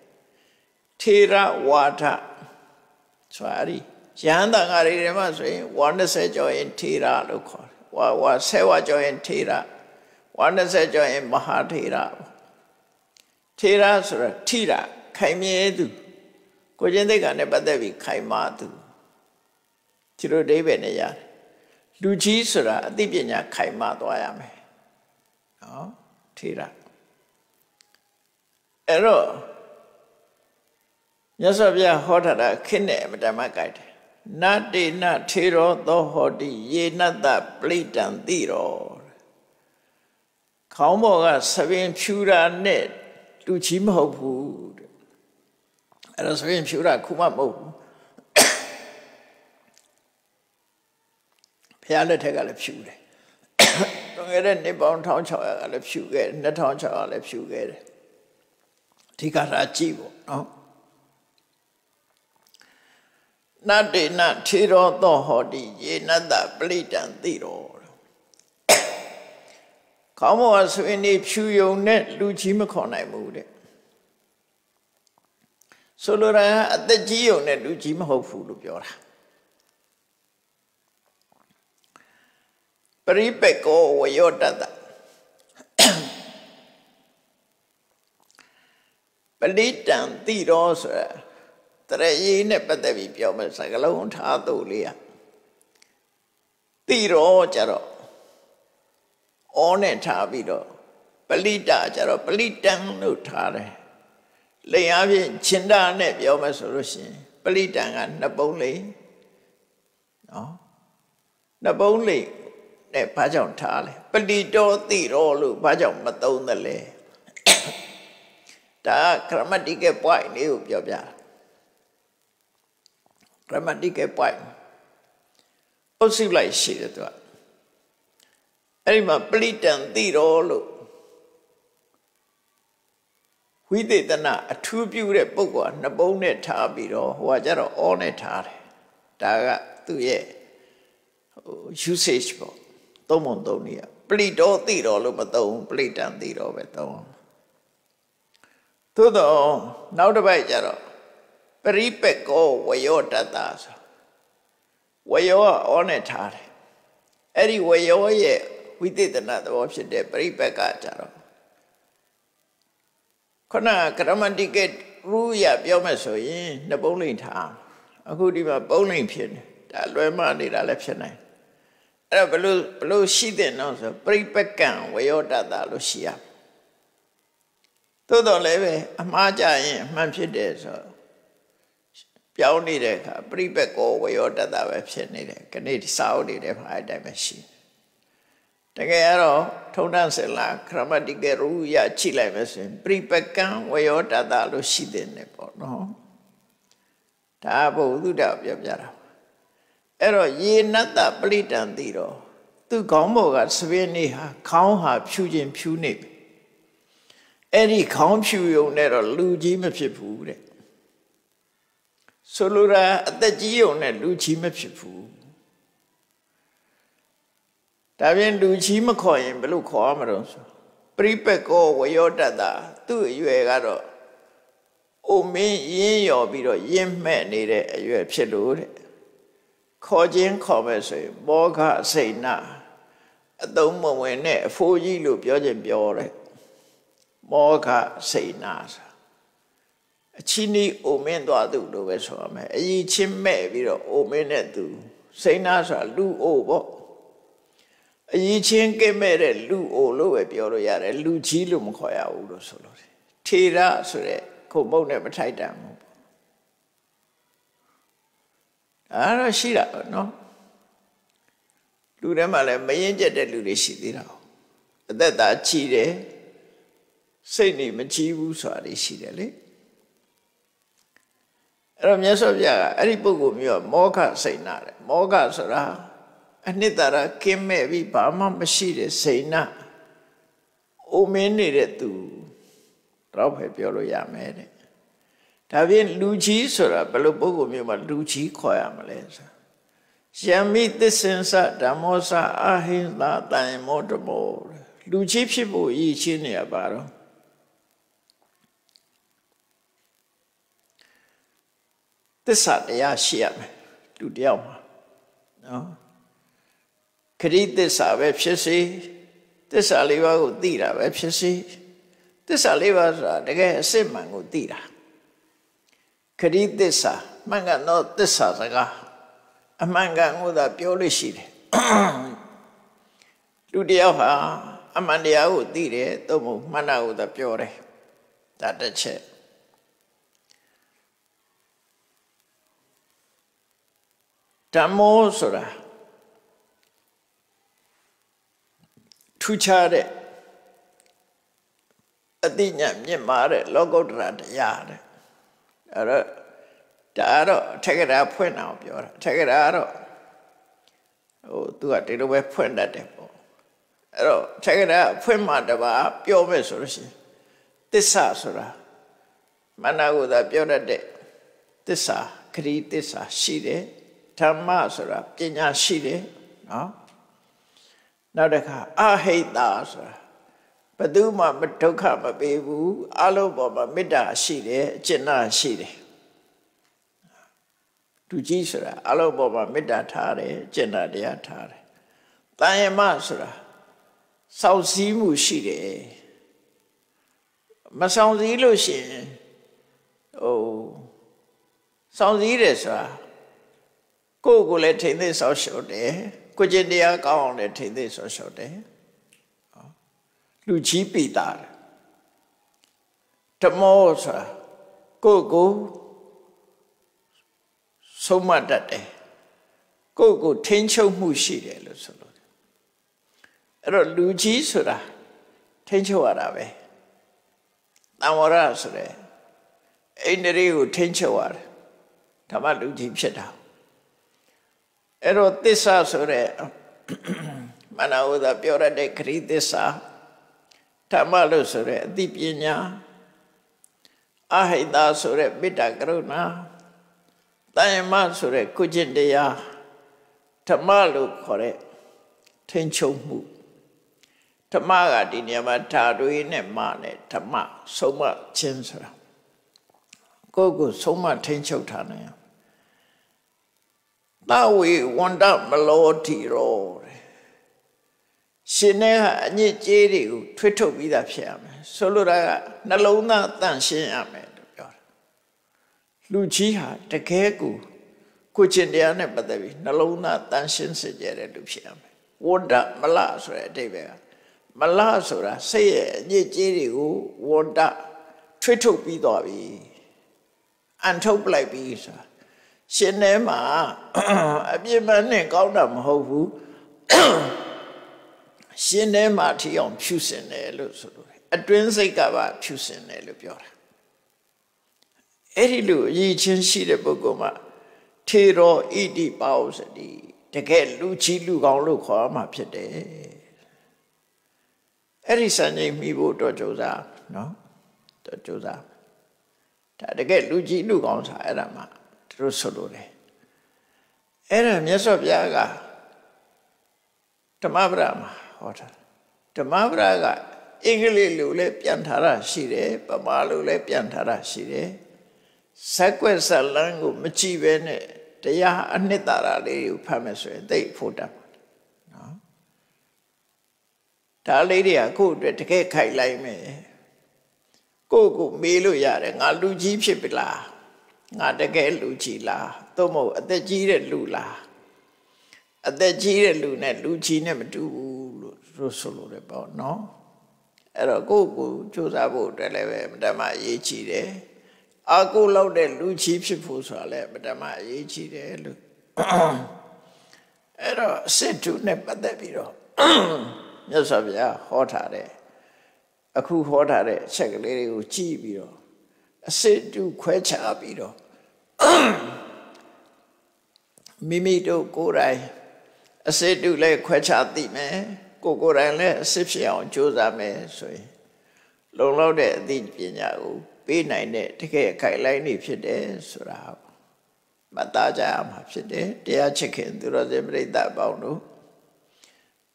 ထေရဝါဒဆိုရီရဟန္တာငါတွေထဲမှာဆိုရင်ဝါ20ကျော်ရင်ထေရလို့ခေါ်တယ်ဝါဝါ10ဝါကျော်ရင်ထေရဝါ20ကျော်ရင်မဟာထေရထေရဆိုတာထိရခိုင်မြဲသူကိုကျင့်သိက္ခာနဲ့ပတ်သက်ပြီးခိုင်မာသူ ဒီလိုအဓိပ္ပာယ်နဲ့ရတယ်လူကြီးဆိုတာအသိပညာခိုင်မာသွားရမယ်နော်ထေရအဲ့တော့မြတ်စွာဘုရားဟောထားတာခင်းနဲ့အမတမကြိုက်တယ်နတေနထေရောသောဟောတိယေနတပလိတံတိရောခေါင်းပေါ်ကသပင်ဖြူတာနဲ့လူကြီးမဟုတ်ဘူးတဲ့အဲ့ဒါသပင်ဖြူတာခုမှမဟုတ်ဘူး ရားလက်ထက်ကလည်းဖြူတယ်တွန်ခဲ့တဲ့နှစ်ပေါင်း1600ကလည်းဖြူခဲ့တယ်2600ကလည်းဖြူခဲ့တယ်အဓိကထားကြည့်ပေါ့နော်နတ္တေနထေရောသောဟောတိယေနတ္တပလိတံတိရောခေါင်းမောဆွေနေဖြူယုံနဲ့လူကြီးမခေါ်နိုင်ဘူးတဲ့ဆိုလိုတာအသက်ကြီးယုံနဲ့လူကြီးမဟုတ်ဘူးလို့ပြောတာ ရိပက်ကောဝယောတတပလိတံတိရောဆိုတာတရရေးနဲ့ပတ်သက်ပြီးပြောမယ်စကလုံးထားသူလေးอ่ะတိရောကြတော့အောနဲ့ထားပြီးတော့ပလိတကြတော့ပလိတံလို့ထားတယ်လိန်အားဖြင့်ချင်းတာနဲ့ပြောမယ်ဆိုလို့ရှိရင်ပလိတံကနှစ်ပုံးလေးနော်နှစ်ပုံးလေး နဲ့ဘာကြောင့်ထားလဲပလိတောတိရောလို့ဘာကြောင့်မသုံးသလဲဒါ grammatical point လေးကိုပြောပြတာ grammatical point အုပ်စုလိုက်ရှိတယ်သူကအဲ့ဒီမှာပလိတံတိရောလို့ဝိသေသနာအထူးပြုတဲ့ပုဂ္ဂိုလ်ကနှစ်ပုံးနဲ့ထားပြီးတော့ဟိုကကျတော့ all နဲ့ထားတယ်ဒါကသူ့ရဲ့ဟို usage ပေါ့ သုံးပုံသုံးနေရပလိတော်တိတော်လို့မသုံးပလိတံတိတော်ပဲသုံးသို့တော့နောက်တစ်ပိုက်ကျတော့ပရိပက်ကောဝယောတတဆိုဝယောကအောနဲ့ထားတယ်အဲ့ဒီဝယောရဲ့ဝိသေသနာသဘောဖြစ်တဲ့ပရိပက်ကကြတော့ခဏကရမတိကရူရပြောမယ်ဆိုရင်နှစ်ပုံးလိမ့်ထားအခုဒီမှာပုံးလိမ့်ဖြစ်နေဒါလွယ်မနေတာလည်းဖြစ်နိုင် အဲ့တော့ဘလို့ဘလို့ရှိတဲ့နော်ဆိုပရိပက်ကံဝယောတတလို့ရှိရသို့တော်လည်းပဲအမှားကြရင်အမှန်ဖြစ်တယ်ဆိုပြောင်းနေတဲ့အခါပြိပက်ကိုဝယောတတပဲဖြစ်နေတယ်ခဏဒီစာအုပ်တွေထဲမှာအဲ့တိုင်းပဲရှိတကယ်တော့ထုံတန်းစလာခရမတိကရူရချိလိုက်မယ်ဆိုရင်ပြိပကံဝယောတတလို့ရှိတဲ့နေပေါ့နော်ဒါဘုသူတပြောပြတာ အဲ့တော့ယေနတ္တပလိတံတိတော့သူခေါင်းပေါ်ကစပင်းနေဟာခေါင်းဟာဖြူခြင်းဖြူနေပြီအဲ့ဒီခေါင်းဖြူယုံနဲ့တော့လူကြီးမဖြစ်ဘူးတဲ့ဆိုလိုတာအသက်ကြီးုံနဲ့လူကြီးမဖြစ်ဘူးဒါပြင်လူကြီးမခေါ်ရင်ဘယ်လိုခေါ်ရမလို့ဆိုပရိပက်ကောဝယောတတသူ့အရွယ်ကတော့အိုမင်းရင်းရော်ပြီးတော့ရင်းမဲ့နေတဲ့အရွယ်ဖြစ်လို့တဲ့ ခေါ်ခြင်းခေါ်မဲ့ဆိုရင်ဘောဂစိတ်နာအတုံးမဝင်နဲ့အဖိုးကြီးလို့ပြောခြင်းပြောတယ်မောဂစိတ်နာဆိုအချင်းဤအိုမင်းသွားသူလို့ပဲဆိုရမယ်အရင်ချင်းမဲ့ပြီးတော့အိုမင်းနဲ့သူစိတ်နာဆိုတာလူအိုပေါ့အရင်ချင်းကဲ့မဲ့တဲ့လူအိုလို့ပဲပြောလို့ရတယ်လူကြီးလို့မခေါ်ရဘူးလို့ဆိုလို့တယ်ထေရဆိုတဲ့ခုံမုတ်နဲ့မထိုက်တန်ဘူးပေါ့ အဲ့တော့ရှိတာနော်လူထဲမှာလည်းမရင်ကျက်တဲ့လူတွေရှိသေးတာအသက်သာချီတယ်စိတ်နေမချီဘူးဆိုတာရှိတယ်လေအဲ့တော့မြတ်စွာဘုရားကအဲ့ဒီပုဂ္ဂိုလ်မျိုးကမောခစိတ်နာတယ်မောခဆိုတာအနှစ်သာရကင်းမဲ့ပြီးဘာမှမရှိတဲ့စိတ်နာအိုမင်းနေတဲ့သူတော့ပဲပြောလို့ရမယ်တဲ့ ဒါပြင်လူကြီးဆိုတာဘယ်လိုပုဂ္ဂိုလ်မျိုးမှလူကြီးခေါ်ရမလဲဆိုယမိသစ္ဆင်္စဓမ္မောစအဟိန္တာတန်မောတမောလူကြီးဖြစ်ဖို့အရေးချင်းနေရပါတော့သစ္စာတရားရှိရမယ်လူတယောက်မှာနော်ခရီးသစ္စာပဲဖြစ်စေသစ္စာလေးပါးကိုသိတာပဲဖြစ်စေသစ္စာလေးပါးဆိုတာတကယ်အစစ်မှန်ကိုသိတာ ခရီးသစ္စာမှန်ကန်သောသစ္စာစကားအမှန်ကန်ကိုသာပြောလို့ရှိတယ်လူတယောက်ဟာအမှန်တရားကိုသိတယ်သို့မဟုတ်မှန်တာကိုသာပြောတယ်ဒါတစ်ချက်ဓမ္မောဆိုတာထူးခြားတဲ့အတိညာမြင့်မာတဲ့လောကုတ္တရာတရားတဲ့ အဲ့တော့ဒါကတော့အထက်ကရာဖွင့်အောင်ပြောတာအထက်ကရာကတော့ဟိုသူကဒီလိုပဲဖွင့်တတ်တယ်ပေါ့အဲ့တော့အထက်ကရာဖွင့်မှတပါပြောမယ်ဆိုလို့ရှိရင်သစ္စာဆိုတာမနာကိုသာပြောတတ်တဲ့သစ္စာခရီးသစ္စာရှိတယ်ဓမ္မဆိုတာပညာရှိတယ်နော်နောက်တစ်ခါအဟိတဆိုတာ ဘယ်သူမှမဒုက္ခမပေးဘူးအလုံးပေါ်မှာမေတ္တာရှိတယ်အကျဉ်းနာရှိတယ်သူကြီးဆိုတာအလုံးပေါ်မှာမေတ္တာထားတယ်အကျဉ်းနာတရားထားတယ်တန်ယမဆိုတာစောင့်စည်းမှုရှိတယ်မဆောင်စည်းလို့ရှိရင်ဟိုစောင့်စည်းတယ်ဆိုတာကိုယ့်ကိုယ်လည်းထိမ့်သိဆောက်ရှုပ်တယ်ကိုကျင့်တရားကောင်းအောင်လည်းထိမ့်သိဆောက်ရှုပ်တယ် လူကြီးပိတာဓမ္မောဆိုတာကိုယ့်ကိုဆုံးမတတ်တယ်ကိုယ့်ကိုထိန်းချုပ်မှုရှိတယ်လို့ဆိုလို့အဲ့တော့လူကြီးဆိုတာထိန်းချုပ်ရတာပဲတံဝရဆိုတဲ့အိန္ဒြေကိုထိန်းချုပ်ရတယ်ဓမ္မလူကြီးဖြစ်တာအဲ့တော့သစ္စာဆိုတဲ့မနဝဒပြောရတဲ့ခရီးသစ္စာ ဓမ္မလို့ဆိုတဲ့အသိပညာအဟိတဆိုတဲ့မေတ္တာကရုဏာတယမဆိုတဲ့ကုကျင့်တရားဓမ္မလို့ခေါ်တဲ့ထိန်ချုပ်မှုဓမ္မကဒီနေရာမှာဓာတွေနဲ့မနဲ့ဓမ္မဆုံးမခြင်းဆိုတာကိုယ့်ကိုဆုံးမထိန်ချုပ်ထားနိုင်သဝေဝန္တမလောတိရော ရှင်နဲ့ကအညစ်အကြေးတွေကိုထွေးထုတ်ပြီးသားဖြစ်ရမယ်ဆိုလိုတာကနှလုံးသားတန့်ရှင်းရမယ်လို့ပြောတာလူကြီးဟာတကယ်ကိုကိုကျင့်တရားနဲ့ပတ်သက်ပြီးနှလုံးသားတန့်ရှင်းစေကြတဲ့လူဖြစ်ရမယ်ဝန္တမလဆိုတဲ့အတိတ်ပဲမလဆိုတာစိတ်ရဲ့အညစ်အကြေးတွေကိုဝန္တထွေးထုတ်ပြီးသွားပြီအန်ထုတ်ပလိုက်ပြီးဆိုတာရှင်ထဲမှာအပြစ်မှန်နဲ့ကောင်းတာမဟုတ်ဘူး ရှင်ထဲမှာထီအောင်ဖြူစင်တယ်လို့ဆိုလို့အတွင်းစိတ်ကပါဖြူစင်တယ်လို့ပြောတာအဲ့ဒီလိုအရေးချင်းရှိတဲ့ပုဂ္ဂိုလ်မှာထေရောဣတိပါဥစတိတကယ်လူကြီးလူကောင်းလို့ခေါ်မှဖြစ်တယ်အဲ့ဒီစံချိန်မိဖို့တော့ကြိုးစားနော်တော့ကြိုးစားဒါတကယ်လူကြီးလူကောင်းစားအဲ့ဒါမှတို့ဆိုလို့တယ်အဲ့ဒါမြတ်စွာဘုရားကဓမ္မပဒမှာ ဟောတာဓမ္မပဒကအင်္ဂလိပ်လိုလည်းပြန်ထားတာရှိတယ်ပမာလိုလည်းပြန်ထားတာရှိတယ်ဇက်ွက်ဇလန်းကိုမကြည့်ပဲနဲ့တရားအနှစ်သာရလေးကိုဖတ်မယ်ဆိုရင်သိဖို့တတ်ပါနော်ဒါလေးတွေကကိုယ့်အတွက်တကယ်ခိုက်လိုက်မယ်ကိုယ့်ကိုမေးလို့ရတယ်ငါလူကြီးဖြစ်ပြီလားငါတကယ်လူကြီးလားသို့မဟုတ်အသက်ကြီးတဲ့လူလားအသက်ကြီးတဲ့လူနဲ့လူကြီးနဲ့မတူဘူး လို့တို့ဆိုလို့ရပေါ့နော်အဲ့တော့ကိုယ့်ကိုစူးစမ်းဖို့အတွက်လည်းပဲမတမအရေးကြီးတယ်အာကိုလောက်တဲ့လူကြီးဖြစ်ဖို့ဆိုတာလည်းမတမအရေးကြီးတယ်လို့အဲ့တော့စစ်တုနဲ့ပတ်သက်ပြီးတော့မြတ်စွာဘုရားဟောထားတဲ့အခုဟောထားတဲ့အချက်ကလေးတွေကိုကြည့်ပြီးတော့အစစ်တုခွဲခြားပြီးတော့မိမိတို့ကိုယ်တိုင်အစစ်တုလည်းခွဲခြားသိမယ် ကိုကိုယ်တိုင်လည်းအစစ်ဖြစ်အောင်ကြိုးစားမယ်ဆိုရင်လုံလောက်တဲ့အသိပညာကိုပေးနိုင်တဲ့တကယ်အခိုင်လိုက်နေဖြစ်တယ်ဆိုတာမသားကြရမှာဖြစ်တယ်တရားချစ်ခင်သူတော်စင်ပြိဿအပေါင်းတို့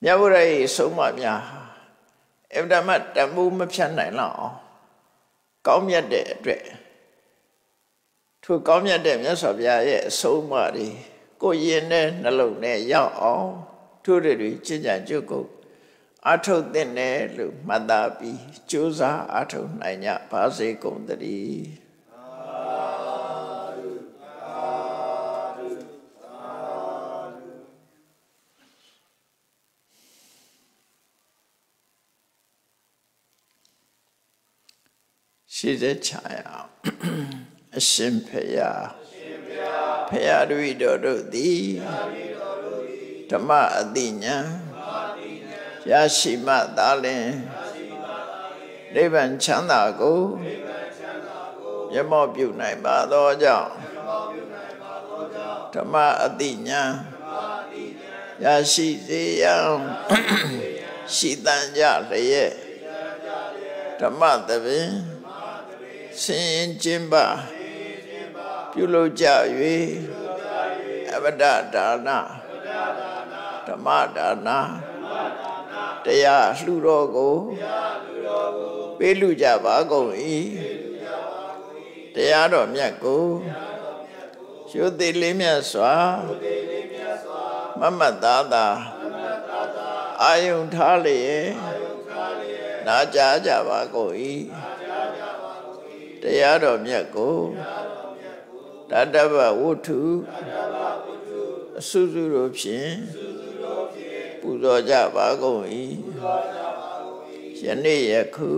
မြတ်ဗုဒ္ဓရဲ့ဆုံးမများအဗ္ဗမတန်ဖိုးမဖြတ်နိုင်လောက်အောင်ကောင်းမြတ်တဲ့အတွက်ထိုကောင်းမြတ်တဲ့မြတ်စွာဘုရားရဲ့အဆုံးအမတွေကိုရင်နဲ့နှလုံးနဲ့ရောက်အောင်ထိုတွေကျင့်ကြံကြုတ်ကုတ် အထုတ်တဲ့တယ်လို့မှတ်သားပြီးကြိုးစားအထုတ်နိုင်ကြပါစေကုန်သတည်းရှိတဲ့ခြာရအရှင်ဖေယဖေယတို့တို့သည်ဓမ္မအတိညာ ရရှိမှသာလင်နိဗ္ဗာန်ချမ်းသာကိုမျက်မှောက်ပြုနိုင်ပါသောကြောင့်ဓမ္မအတိညာရရှိစေရန်ရှိတန်ကြလျက်ဓမ္မသဘင်ဆင်းရင်ခြင်းပါပြုလုပ်ကြ၍အဗဒဒါနဓမ္မဒါန တရားလှူတော်ကိုပေးလူကြပါကုန်၏တရားတော်မြတ်ကိုရှုသေးလေးမြတ်စွာမမတ်သားသာအာယုန်ထားလျက်နာကြားကြပါကုန်၏တရားတော်မြတ်ကိုတတဗဝုထုအစုစုတို့ဖြင့်ပူ ဇော်ကြပါကုန်၏ယနေ့ယခု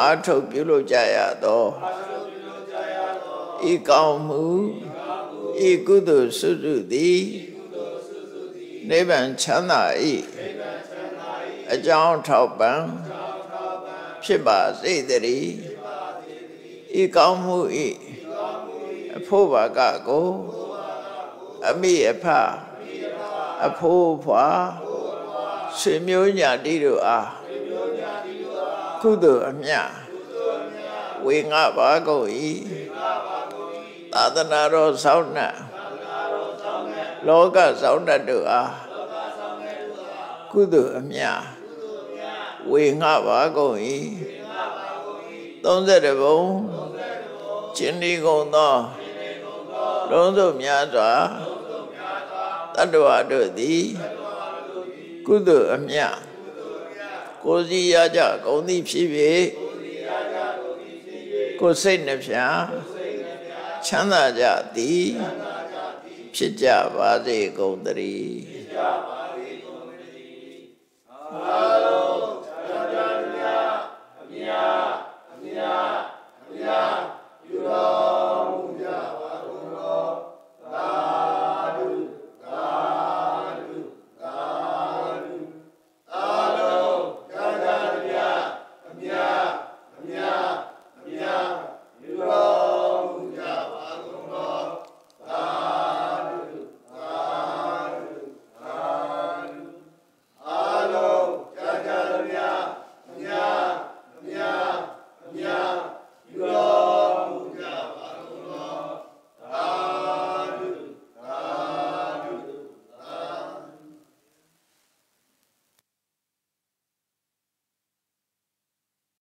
အာထုတ်ပြုလုပ်ကြရသောဤကောင်းမှုဤကုသိုလ်စုစုသည်နိဗ္ဗာန်ချမ်းသာ၏အကြောင်းထောက်ပံ့ဖြစ်ပါစေတည်းဤကောင်းမှုဤအဖို့ဘာကကိုအမိအဖ အဖိုးဖွာဆွေမျိုးညာတိတို့အားကုသိုလ်အမြဝေငါပါကုန်၏သာသနာတော်ဆောင်းနှံလောကဆောင်းတတ်တို့အားကုသိုလ်အမြဝေငါပါကုန်၏30ဘုံကျင်ဒီကုန်သောလုံးစုံများစွာ တ္တဝါတို့သည်ကုသိုလ်အမြတ်ကိုစီရကြဂုံသည်ဖြစ်၍ကိုစိတ်နှပြချမ်းသာကြသည်ဖြစ်ကြပါစေကုန်သတည်းအမြအမြအမြယူတော်